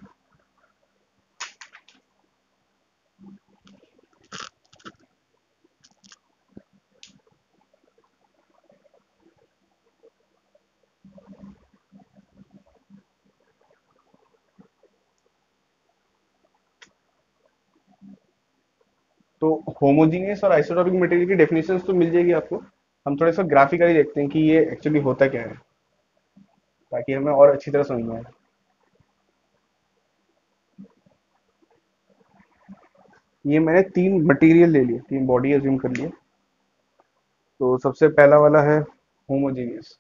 तो होमोजीनियस और आइसोटॉपिक मटेरियल की डेफिनेशन तो मिल जाएगी आपको। हम थोड़ा सा ग्राफिकली देखते हैं कि ये एक्चुअली होता क्या है, ताकि हमें और अच्छी तरह समझ में आए। ये मैंने तीन मटेरियल ले लिए, तीन बॉडी एज्यूम कर लिए। तो सबसे पहला वाला है होमोजीनियस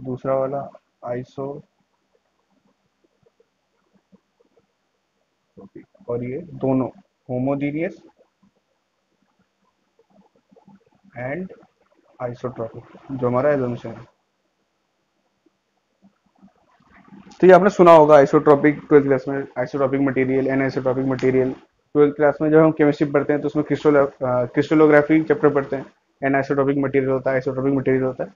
दूसरा वाला आइसो और ये दोनों होमोजीनियस एंड आइसोट्रॉपिक जो हमारा एजम्पशन है। तो ये आपने सुना होगा आइसोट्रॉपिक ट्वेल्थ क्लास में isotropic material anisotropic material twelfth class में जब हम केमिस्ट्री पढ़ते हैं तो उसमें क्रिस्टोलो क्रिस्टोलोग्राफी चैप्टर पढ़ते हैं। एन आइसोट्रॉपिक मटेरियल होता है आइसोट्रॉपिक मटेरियल होता है।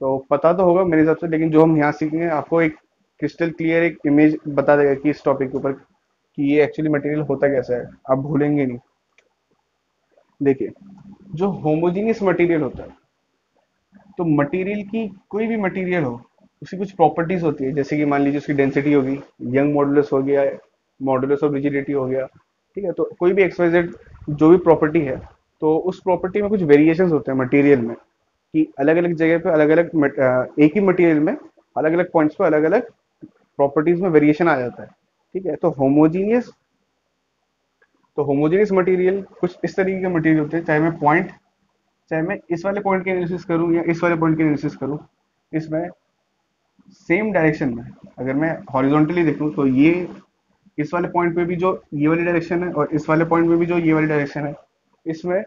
तो पता तो होगा मेरे हिसाब से, लेकिन जो हम यहाँ सीखेंगे, आपको एक क्रिस्टल क्लियर एक इमेज बता देगा कि इस टॉपिक के ऊपर कि ये एक्चुअली मटेरियल होता कैसा है? आप भूलेंगे नहीं। देखिए, जो होमोजीनियस मटेरियल होता है तो मटेरियल की कोई भी मटेरियल हो, उसकी कुछ प्रॉपर्टीज़ होती है। जैसे कि मान लीजिए उसकी डेंसिटी होगी यंग मॉडुलस हो गया मॉडुलस ऑफ़ रिजिडिटी हो गया, ठीक है? तो कोई भी एक्सवाइजेड जो भी प्रॉपर्टी है तो उस प्रॉपर्टी में कुछ वेरिएशंस होते हैं मटेरियल में, कि अलग अलग जगह पे अलग अलग एक ही मटेरियल में अलग अलग पॉइंट्स पर अलग अलग प्रॉपर्टीज़ में वेरिएशन आ जाता है। ठीक है तो होमोजीनियस तो होमोजीनियस मटेरियल कुछ इस तरीके के मटेरियल होते हैं, चाहे मैं पॉइंट चाहे मैं इस वाले पॉइंट की एनालिसिस करूँ या इस वाले पॉइंट की एनालिसिस करूँ, इसमें सेम डायरेक्शन में, अगर मैं हॉरिजॉन्टली देखूँ तो ये इस वाले पॉइंट पे भी जो ये वाली डायरेक्शन है और इस वाले पॉइंट पे भी जो ये वाली डायरेक्शन है, इसमें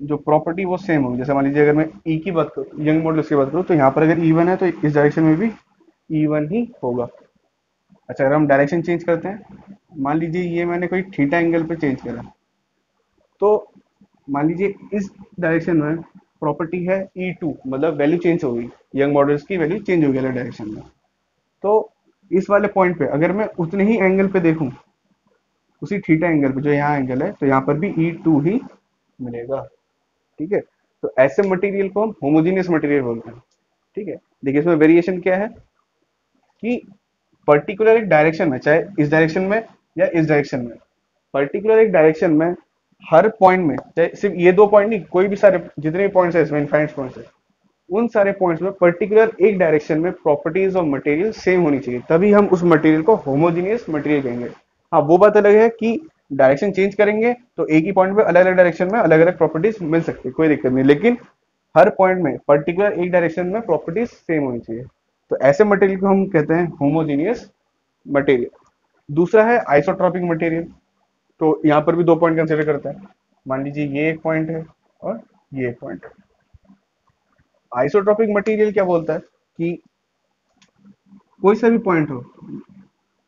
जो प्रॉपर्टी वो सेम होगी। जैसे मान लीजिए अगर मैं ई e की बात करूँ यंग मॉडल की बात करूँ तो यहाँ पर अगर ई वन है तो इस डायरेक्शन में भी ई वन ही होगा। अच्छा अगर हम डायरेक्शन चेंज करते हैं, मान लीजिए ये मैंने कोई थीटा एंगल पे चेंज करा तो मान लीजिए इस डायरेक्शन में प्रॉपर्टी है ई टू मतलब वैल्यू चेंज हो गई यंग मॉडल्स की वैल्यू चेंज हो गई अलग डायरेक्शन में। तो इस वाले पॉइंट पे, अगर मैं उतने ही एंगल पे देखूँ, उसी थीटा एंगल पे, जो यहाँ एंगल है तो यहाँ पर भी ई टू ही मिलेगा, ठीक है? तो ऐसे मटेरियल को हम होमोजीनियस मटेरियल बोलते हैं, ठीक है? देखिए, इसमें वेरिएशन क्या है? कि पर्टिकुलर एक डायरेक्शन में, चाहे इस डायरेक्शन में या इस डायरेक्शन में पर्टिकुलर एक डायरेक्शन में हर पॉइंट में, चाहे सिर्फ़ ये दो पॉइंट नहीं, कोई भी सारे, जितने भी पॉइंट्स है इसमें इनफाइनाइट पॉइंट्स है, उन सारे पॉइंट्स में पर्टिकुलर एक डायरेक्शन में प्रॉपर्टीज़ ऑफ़ मटेरियल सेम होनी चाहिए। तभी हम उस मटेरियल को होमोजीनियस मटेरियल कहेंगे। हाँ वो बात अलग है कि डायरेक्शन चेंज करेंगे तो एक ही पॉइंट पे अलग अलग डायरेक्शन में अलग अलग प्रॉपर्टीज़ मिल सकती है, कोई दिक्कत नहीं। लेकिन हर पॉइंट में पर्टिकुलर एक डायरेक्शन में प्रॉपर्टीज़ सेम होनी चाहिए। तो ऐसे मटेरियल को हम कहते हैं होमोजीनियस मटेरियल दूसरा है आइसोट्रॉपिक मटेरियल तो यहाँ पर भी दो पॉइंट कंसिडर करते हैं. मान लीजिए ये एक पॉइंट है और ये एक पॉइंट आइसोट्रॉपिक मटेरियल क्या बोलता है? कि कोई सा भी पॉइंट हो,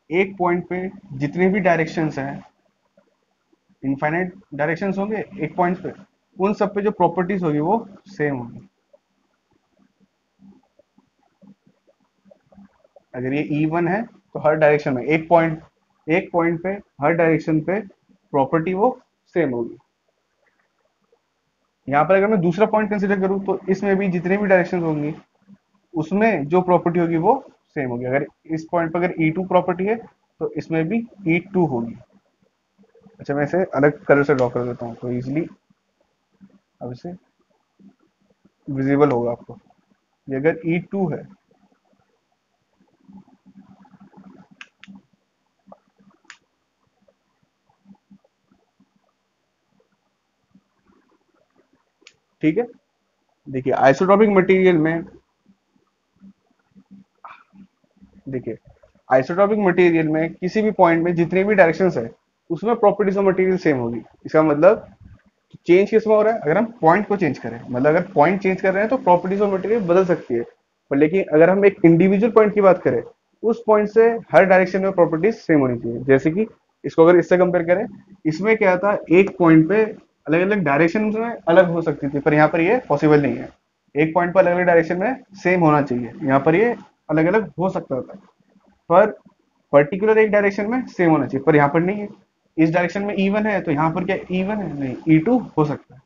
एक पॉइंट पे जितने भी डायरेक्शंस हैं इनफाइनाइट डायरेक्शंस होंगे एक पॉइंट पे, उन सब पे जो प्रॉपर्टीज़ होगी वो सेम होगी. अगर ये ई वन है तो हर डायरेक्शन में एक पॉइंट एक पॉइंट पे, हर डायरेक्शन पे प्रॉपर्टी वो सेम होगी। यहाँ पर अगर मैं दूसरा पॉइंट कंसिडर करूँ तो इसमें भी जितने भी डायरेक्शन होंगी, उसमें जो प्रॉपर्टी होगी वो सेम होगी। अगर इस पॉइंट पर अगर ई टू प्रॉपर्टी है तो इसमें भी ई टू होगी। अच्छा मैं इसे अलग कलर से ड्रॉ कर देता हूँ तो इजिली अब इसे विजिबल होगा आपको। ये अगर ई टू है ठीक है? देखिए आइसोट्रॉपिक मटेरियल में, देखिए आइसोट्रॉपिक मटेरियल में किसी भी पॉइंट में जितने भी डायरेक्शंस है, उसमें प्रॉपर्टीज़ ऑफ़ मटेरियल सेम होगी। इसका मतलब चेंज किसमें हो रहा है? अगर हम पॉइंट को चेंज करें मतलब अगर पॉइंट चेंज कर रहे हैं तो प्रॉपर्टीज़ ऑफ़ मटेरियल बदल सकती है। पर लेकिन अगर हम एक इंडिविजुअल पॉइंट की बात करें, उस पॉइंट से हर डायरेक्शन में प्रॉपर्टीज़ सेम होनी चाहिए। जैसे कि इसको अगर इससे कंपेयर करें, इसमें क्या था? एक पॉइंट पे अलग अलग डायरेक्शन में अलग हो सकती थी, पर यहाँ पर ये पॉसिबल नहीं है। एक पॉइंट पर अलग अलग डायरेक्शन में सेम होना चाहिए। यहाँ पर ये अलग अलग हो सकता था। पर पर्टिकुलर एक डायरेक्शन में सेम होना चाहिए, पर यहाँ पर नहीं है। इस डायरेक्शन में ईवन है तो यहाँ पर क्या ईवन है? नहीं ई टू हो सकता है।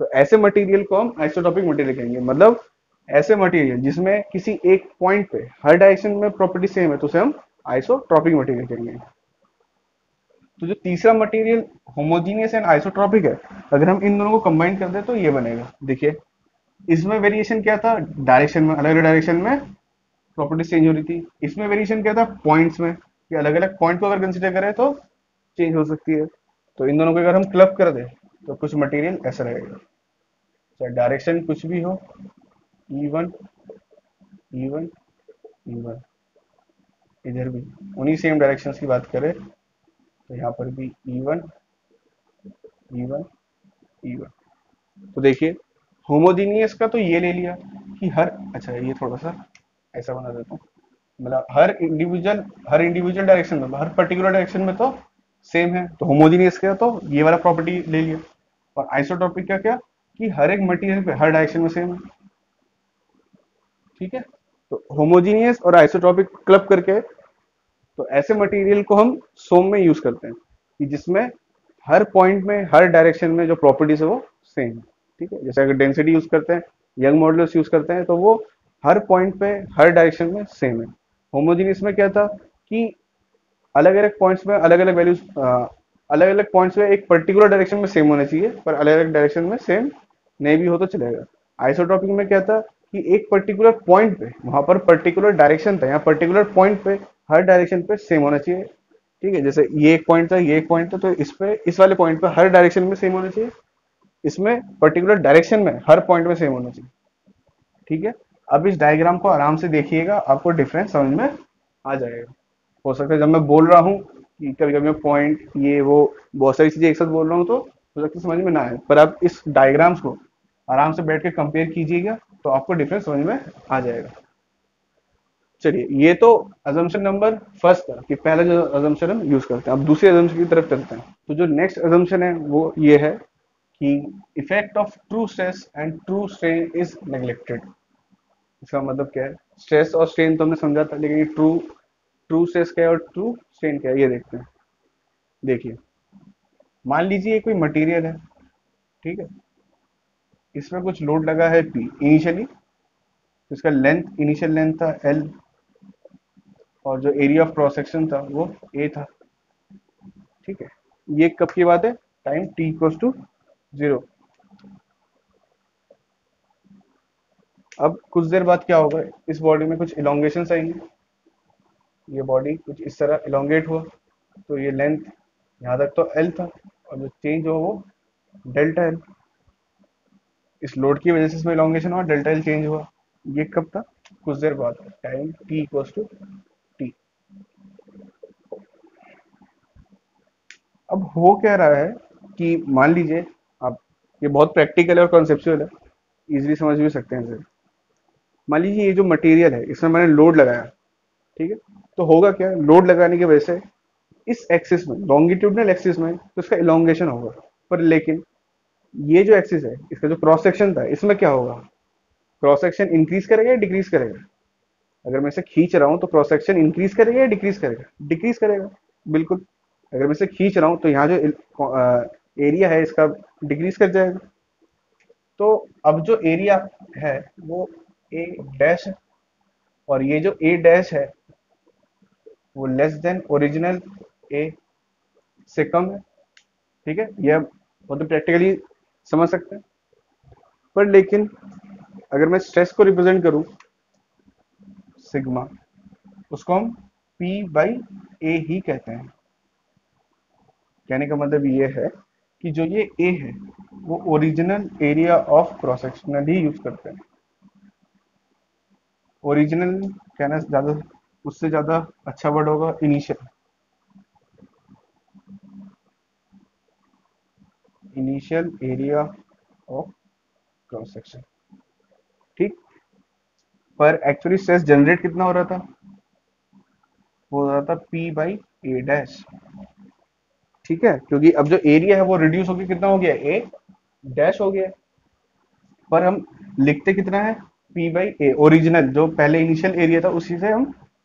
तो ऐसे मटेरियल को हम आइसोटॉपिक मटेरियल कहेंगे। मतलब ऐसे मटेरियल जिसमें किसी एक पॉइंट पे हर डायरेक्शन में प्रॉपर्टी सेम है तो उसे हम आइसोट्रॉपिक मटेरियल कहेंगे। तो जो तीसरा मटेरियल होमोजीनियस एंड आइसोट्रॉपिक है, अगर हम इन दोनों को कंबाइन कर दे तो ये बनेगा। देखिए, इसमें वेरिएशन क्या था? डायरेक्शन में अलग अलग डायरेक्शन में प्रॉपर्टी चेंज हो रही थी। इसमें वेरिएशन क्या था? पॉइंट्स में। कि अलग अलग पॉइंट को अगर कंसिडर करें तो चेंज हो सकती है। तो इन दोनों को अगर हम क्लब कर दें तो कुछ मटेरियल ऐसा रहेगा। चाहे डायरेक्शन कुछ भी हो E one E one E one इधर भी, उन्हीं सेम डायरेक्शन की बात करें। तो यहाँ पर भी E one E one E one तो देखिए होमोजीनियस का तो ये ले लिया कि हर अच्छा ये थोड़ा सा ऐसा बना देता हूँ। मतलब हर इंडिविजुअल हर इंडिविजुअल डायरेक्शन में, हर पर्टिकुलर डायरेक्शन में तो सेम है। तो होमोजीनियस का तो ये वाला प्रॉपर्टी ले लिया। और आइसोटॉपिक क्या क्या? कि हर एक मटेरियल पे, हर डायरेक्शन में सेम है। ठीक है? तो होमोजीनियस और आइसोटॉपिक क्लब करके तो ऐसे मटेरियल को हम सोम में यूज़ करते हैं, कि जिसमें हर पॉइंट में, हर डायरेक्शन में जो प्रॉपर्टीज़ है वो सेम है, ठीक है? जैसे अगर डेंसिटी यूज़ करते हैं यंग मॉडल्स यूज़ करते हैं तो वो हर पॉइंट पे, हर डायरेक्शन में सेम है। होमोजीनियस में क्या था? कि अलग अलग पॉइंट्स में अलग अलग वैल्यूज़ अलग अलग पॉइंट्स में एक पर्टिकुलर डायरेक्शन में सेम होना चाहिए, पर अलग अलग डायरेक्शन में सेम नहीं भी हो तो चलेगा। आइसोट्रॉपिक में क्या था? कि एक पर्टिकुलर पॉइंट पे, वहाँ पर पर्टिकुलर डायरेक्शन था या पर्टिकुलर पॉइंट पे हर डायरेक्शन पे सेम होना चाहिए। ठीक है, जैसे ये एक पॉइंट था, ये एक पॉइंट था तो इस पे, इस वाले पॉइंट पे हर डायरेक्शन में सेम होना चाहिए। इसमें पर्टिकुलर डायरेक्शन में हर पॉइंट में सेम होना चाहिए। ठीक है? अब इस डायग्राम को आराम से देखिएगा, आपको डिफरेंस समझ में आ जाएगा। हो सकता है जब मैं बोल रहा हूँ कभी कभी मैं पॉइंट ये, वो, बहुत सारी चीज़ें एक साथ बोल रहा हूँ तो हो सकता है समझ में ना आए। पर आप इस डायग्राम्स को आराम से बैठ के कंपेयर कीजिएगा तो आपको डिफरेंस समझ में आ जाएगा। चलिए, ये तो अजम्पशन नंबर फ़र्स्ट था कि पहला जो अजम्पशन हम यूज़ करते हैं, अब दूसरे अजम्पशन की तरफ़ चलते हैं। तो जो नेक्स्ट अजम्पशन है, वो ये है कि effect of true stress and true strain is neglected इसका मतलब क्या है? स्ट्रेस और स्ट्रेन तो हमने समझा था, लेकिन ट्रू ट्रू स्ट्रेस क्या है और ट्रू स्ट्रेन क्या है, ये देखते हैं। देखिए, मान लीजिए कोई मटेरियल है, ठीक है? इसमें कुछ लोड लगा है पी इनिशियली इसका लेंथ इनिशियल लेंथ था एल और जो एरिया ऑफ़ क्रॉस सेक्शन था, वो ए था। ठीक है? ये कब की बात है? Time T equals to zero अब कुछ देर बाद क्या होगा? इस बॉडी में कुछ इलोंगेशन आएँगे। ये बॉडी कुछ इस तरह इलोंगेट हुआ। तो ये लेंथ यहाँ तक तो एल था और जो चेंज हुआ वो डेल्टा एल इस लोड की वजह से इसमें इलोंगेशन हुआ डेल्टा एल चेंज हुआ। ये कब था? कुछ देर बाद। Time T equals to T अब हो क्या रहा है कि मान लीजिए, आप, ये बहुत प्रैक्टिकल है और कॉन्सेप्चुअल है इजीली समझ भी सकते हैं इसे। मान लीजिए ये जो मटेरियल है, इसमें मैंने लोड लगाया, ठीक है? तो होगा क्या? लोड लगाने की वजह से इस एक्सिस में लॉन्गिट्यूडनल एक्सिस में तो इसका इलोंगेशन होगा। पर लेकिन ये जो एक्सिस है, इसका जो क्रॉस सेक्शन था, इसमें क्या होगा? क्रॉस सेक्शन इंक्रीज करेगा या डिक्रीज करेगा? अगर मैं इसे खींच रहा हूँ तो क्रॉस सेक्शन इंक्रीज करेगा या डिक्रीज करेगा? डिक्रीज करेगा, बिल्कुल। अगर मैं इसे खींच रहा हूँ तो यहाँ जो एरिया है, इसका डिक्रीज कर जाएगा। तो अब जो एरिया है, वो ए डैश और ये जो ए डैश है, वो लेस देन ओरिजिनल ए से कम है। ठीक है? ये बहुत प्रैक्टिकली समझ सकते हैं। पर लेकिन, अगर मैं स्ट्रेस को रिप्रेजेंट करूँ सिग्मा उसको हम पी बाई ए ही कहते हैं। कहने का मतलब ये है कि जो ये ए है, वो original area of cross sectional he use करते हैं। ओरिजिनल कहना ज़्यादा, उससे ज़्यादा अच्छा वर्ड होगा initial initial area of cross section ठीक? पर एक्चुअली स्ट्रेस जनरेट कितना हो रहा था? वो हो रहा था पी बाई ए डैश ठीक है? क्योंकि अब जो एरिया है वो रिड्यूस होकर कितना हो गया ए डैश हो गया पर हम लिखते कितना है? पी बाई ए ओरिजिनल जो पहले इनिशियल एरिया था, उसी से हम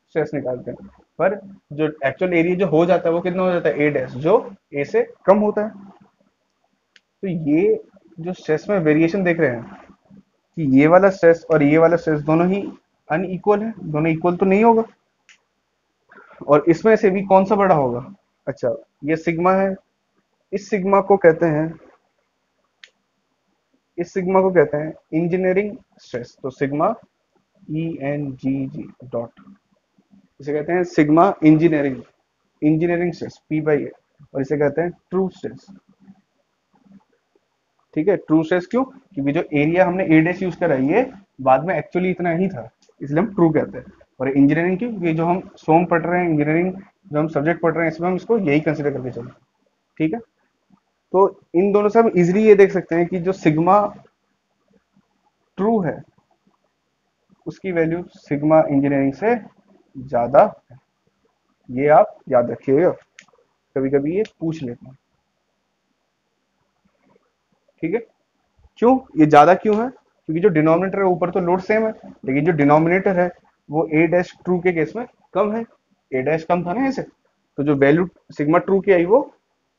स्ट्रेस निकालते हैं। पर जो एक्चुअल एरिया जो हो जाता है, वो कितना हो जाता है? ए डैश जो ए से कम होता है। तो ये जो स्ट्रेस में वेरिएशन देख रहे हैं, कि ये वाला स्ट्रेस और ये वाला स्ट्रेस दोनों ही अनइक्वल है। दोनों इक्वल तो नहीं होगा। और इसमें से भी कौन सा बड़ा होगा? अच्छा ये सिग्मा है। इस सिग्मा को कहते हैं, इस सिग्मा को कहते हैं इंजीनियरिंग स्ट्रेस। तो sigma E N G G dot इसे कहते हैं sigma engineering engineering stress P by और इसे कहते हैं ट्रू स्ट्रेस। ठीक है, ट्रू स्ट्रेस क्यों? क्योंकि जो एरिया हमने ए डेस यूज़ करा, ये बाद में एक्चुअली इतना ही था, इसलिए हम ट्रू कहते हैं। और इंजीनियरिंग की ये जो हम सोम पढ़ रहे हैं, इंजीनियरिंग जो हम सब्जेक्ट पढ़ रहे हैं, इसमें हम इसको यही कंसिडर करके चले। ठीक है? तो इन दोनों से हम इजिली ये देख सकते हैं कि जो सिग्मा ट्रू है, उसकी वैल्यू सिग्मा इंजीनियरिंग से ज़्यादा है। ये आप याद रखिएगा। कभी कभी ये पूछ लेते हैं। ठीक है? क्यों? ये ज़्यादा क्यों है? क्योंकि जो डिनोमिनेटर है, ऊपर तो लोड सेम है, लेकिन जो डिनोमिनेटर है, वो ए डैश ट्रू के केस में कम है। ए डैश कम था ना ऐसे तो जो वैल्यू सिग्मा ट्रू की आई वो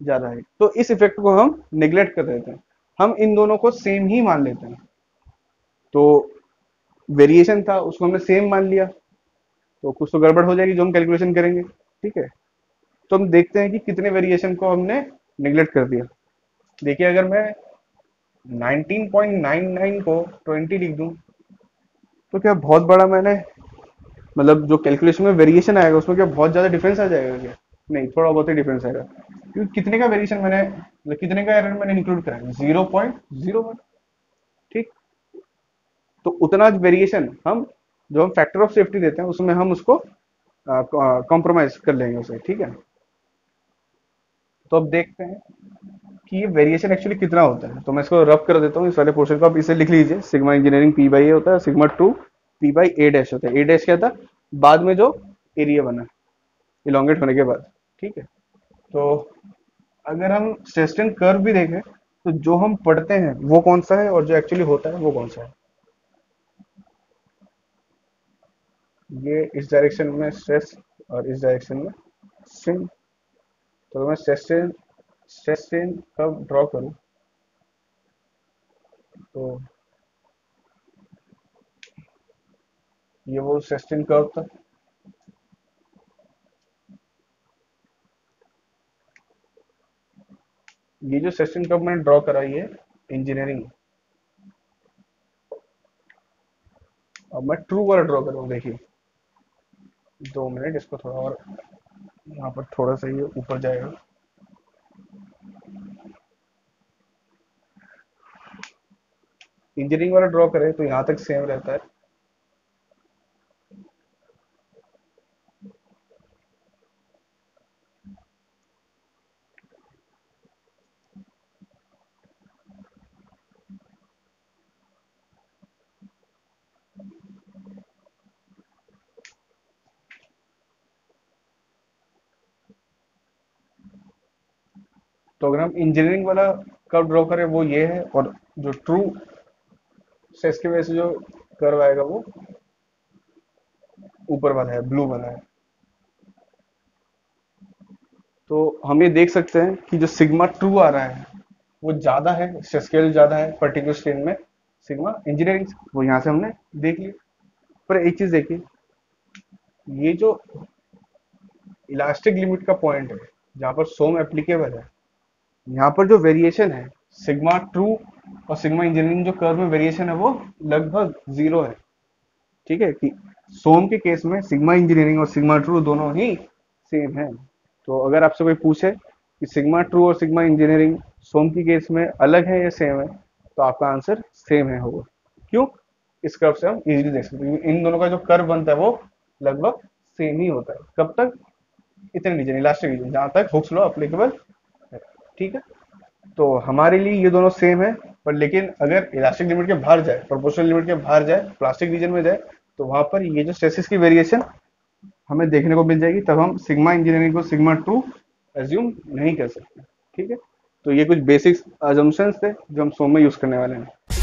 ज़्यादा है तो इस इफ़ेक्ट को हम निग्लेक्ट कर देते हैं। हम इन दोनों को सेम ही मान लेते हैं। तो वेरिएशन था, उसको हमने सेम मान लिया। तो कुछ तो गड़बड़ हो जाएगी जो हम कैलकुलेशन करेंगे, ठीक है? तो हम देखते हैं कि कितने वेरिएशन को हमने निग्लेक्ट कर दिया। देखिए, अगर मैं 19.99 को 20 लिख दूँ तो क्या बहुत बड़ा मैंने मतलब जो कैलकुलेशन में वेरिएशन आएगा, उसमें क्या बहुत ज़्यादा डिफरेंस आ जाएगा क्या? नहीं, थोड़ा बहुत ही डिफरेंस आएगा। क्योंकि कितने का वेरिएशन मैंने मतलब कितने का एरर मैंने इंक्लूड करा ज़ीरो पॉइंट ज़ीरो वन ठीक? तो उतना वेरिएशन हम, जो हम फैक्टर ऑफ़ सेफ्टी देते हैं, उसमें हम उसको कॉम्प्रोमाइज कर लेंगे उसे, ठीक है? तो अब देखते हैं कि ये वेरिएशन एक्चुअली कितना होता है। तो मैं इसको रब कर देता हूँ, इस वाले पोर्शन को आप इसे लिख लीजिए। Sigma engineering P by A होता है sigma true P by A dash होता है। ए डैश क्या था? बाद में जो एरिया बना इलांगेट होने के बाद, ठीक है? तो अगर हम स्टेस्टन कर्व भी देखें तो जो हम पढ़ते हैं, वो कौन सा है और जो एक्चुअली होता है, वो कौन सा है? ये इस डायरेक्शन में स्ट्रेस और इस डायरेक्शन में स्ट्रेन तो मैं स्टेस्टेन स्ट्रेस स्ट्रेन कब ड्रॉ करूँ। तो ये वो स्ट्रेस कर्व था ये जो सेशन कर्व मैंने ड्रॉ कराई है इंजीनियरिंग अब मैं ट्रू वाला ड्रॉ करूँ देखिए। दो मिनट, इसको थोड़ा और यहाँ पर थोड़ा सा ये ऊपर जाएगा। इंजीनियरिंग वाला ड्रॉ करें तो यहाँ तक सेम रहता है। तो अगर हम इंजीनियरिंग वाला कर्व ड्रॉ करें वो ये है और जो ट्रू सेस की वजह से जो कर्व आएगा वो ऊपर वाला है ब्लू वाला है। तो हम ये देख सकते हैं कि जो सिग्मा ट्रू आ रहा है, वो ज़्यादा है स्केल ज़्यादा है पर्टिकुलर स्ट्रेन में। सिग्मा इंजीनियरिंग वो यहाँ से हमने देख लिया। पर एक चीज़ देखिए, ये जो इलास्टिक लिमिट का पॉइंट है, जहाँ पर सोम एप्लीकेबल है यहाँ पर जो वेरिएशन है सिग्मा ट्रू और सिग्मा इंजीनियरिंग जो कर्व में वेरिएशन है, वो लगभग ज़ीरो है। ठीक है कि सोम के केस में सिग्मा इंजीनियरिंग और सिग्मा ट्रू दोनों ही सेम है। तो अगर आपसे कोई पूछे कि सिग्मा ट्रू और सिग्मा इंजीनियरिंग सोम की केस में अलग है या सेम है तो आपका आंसर सेम है होगा। क्यों? इस कर्व से हम इजीली देख सकते हैं। इन दोनों का जो कर्व बनता है, वो लगभग सेम ही होता है। कब तक? इतने रीजन इलास्टिक रीजन। जहाँ तक हुक्स लो अप्लीकेबल ठीक है? तो हमारे लिए ये दोनों सेम है पर लेकिन अगर इलास्टिक लिमिट के बाहर जाए प्रोपोर्शनल लिमिट के बाहर जाए प्लास्टिक रीजन में जाए तो वहाँ पर ये जो स्ट्रेसिस की वेरिएशन हमें देखने को मिल जाएगी, तब हम सिग्मा इंजीनियरिंग को सिग्मा टू एज्यूम नहीं कर सकते, ठीक है? तो ये कुछ बेसिक्स एजम्पन्स थे जो हम सोम में यूज़ करने वाले हैं।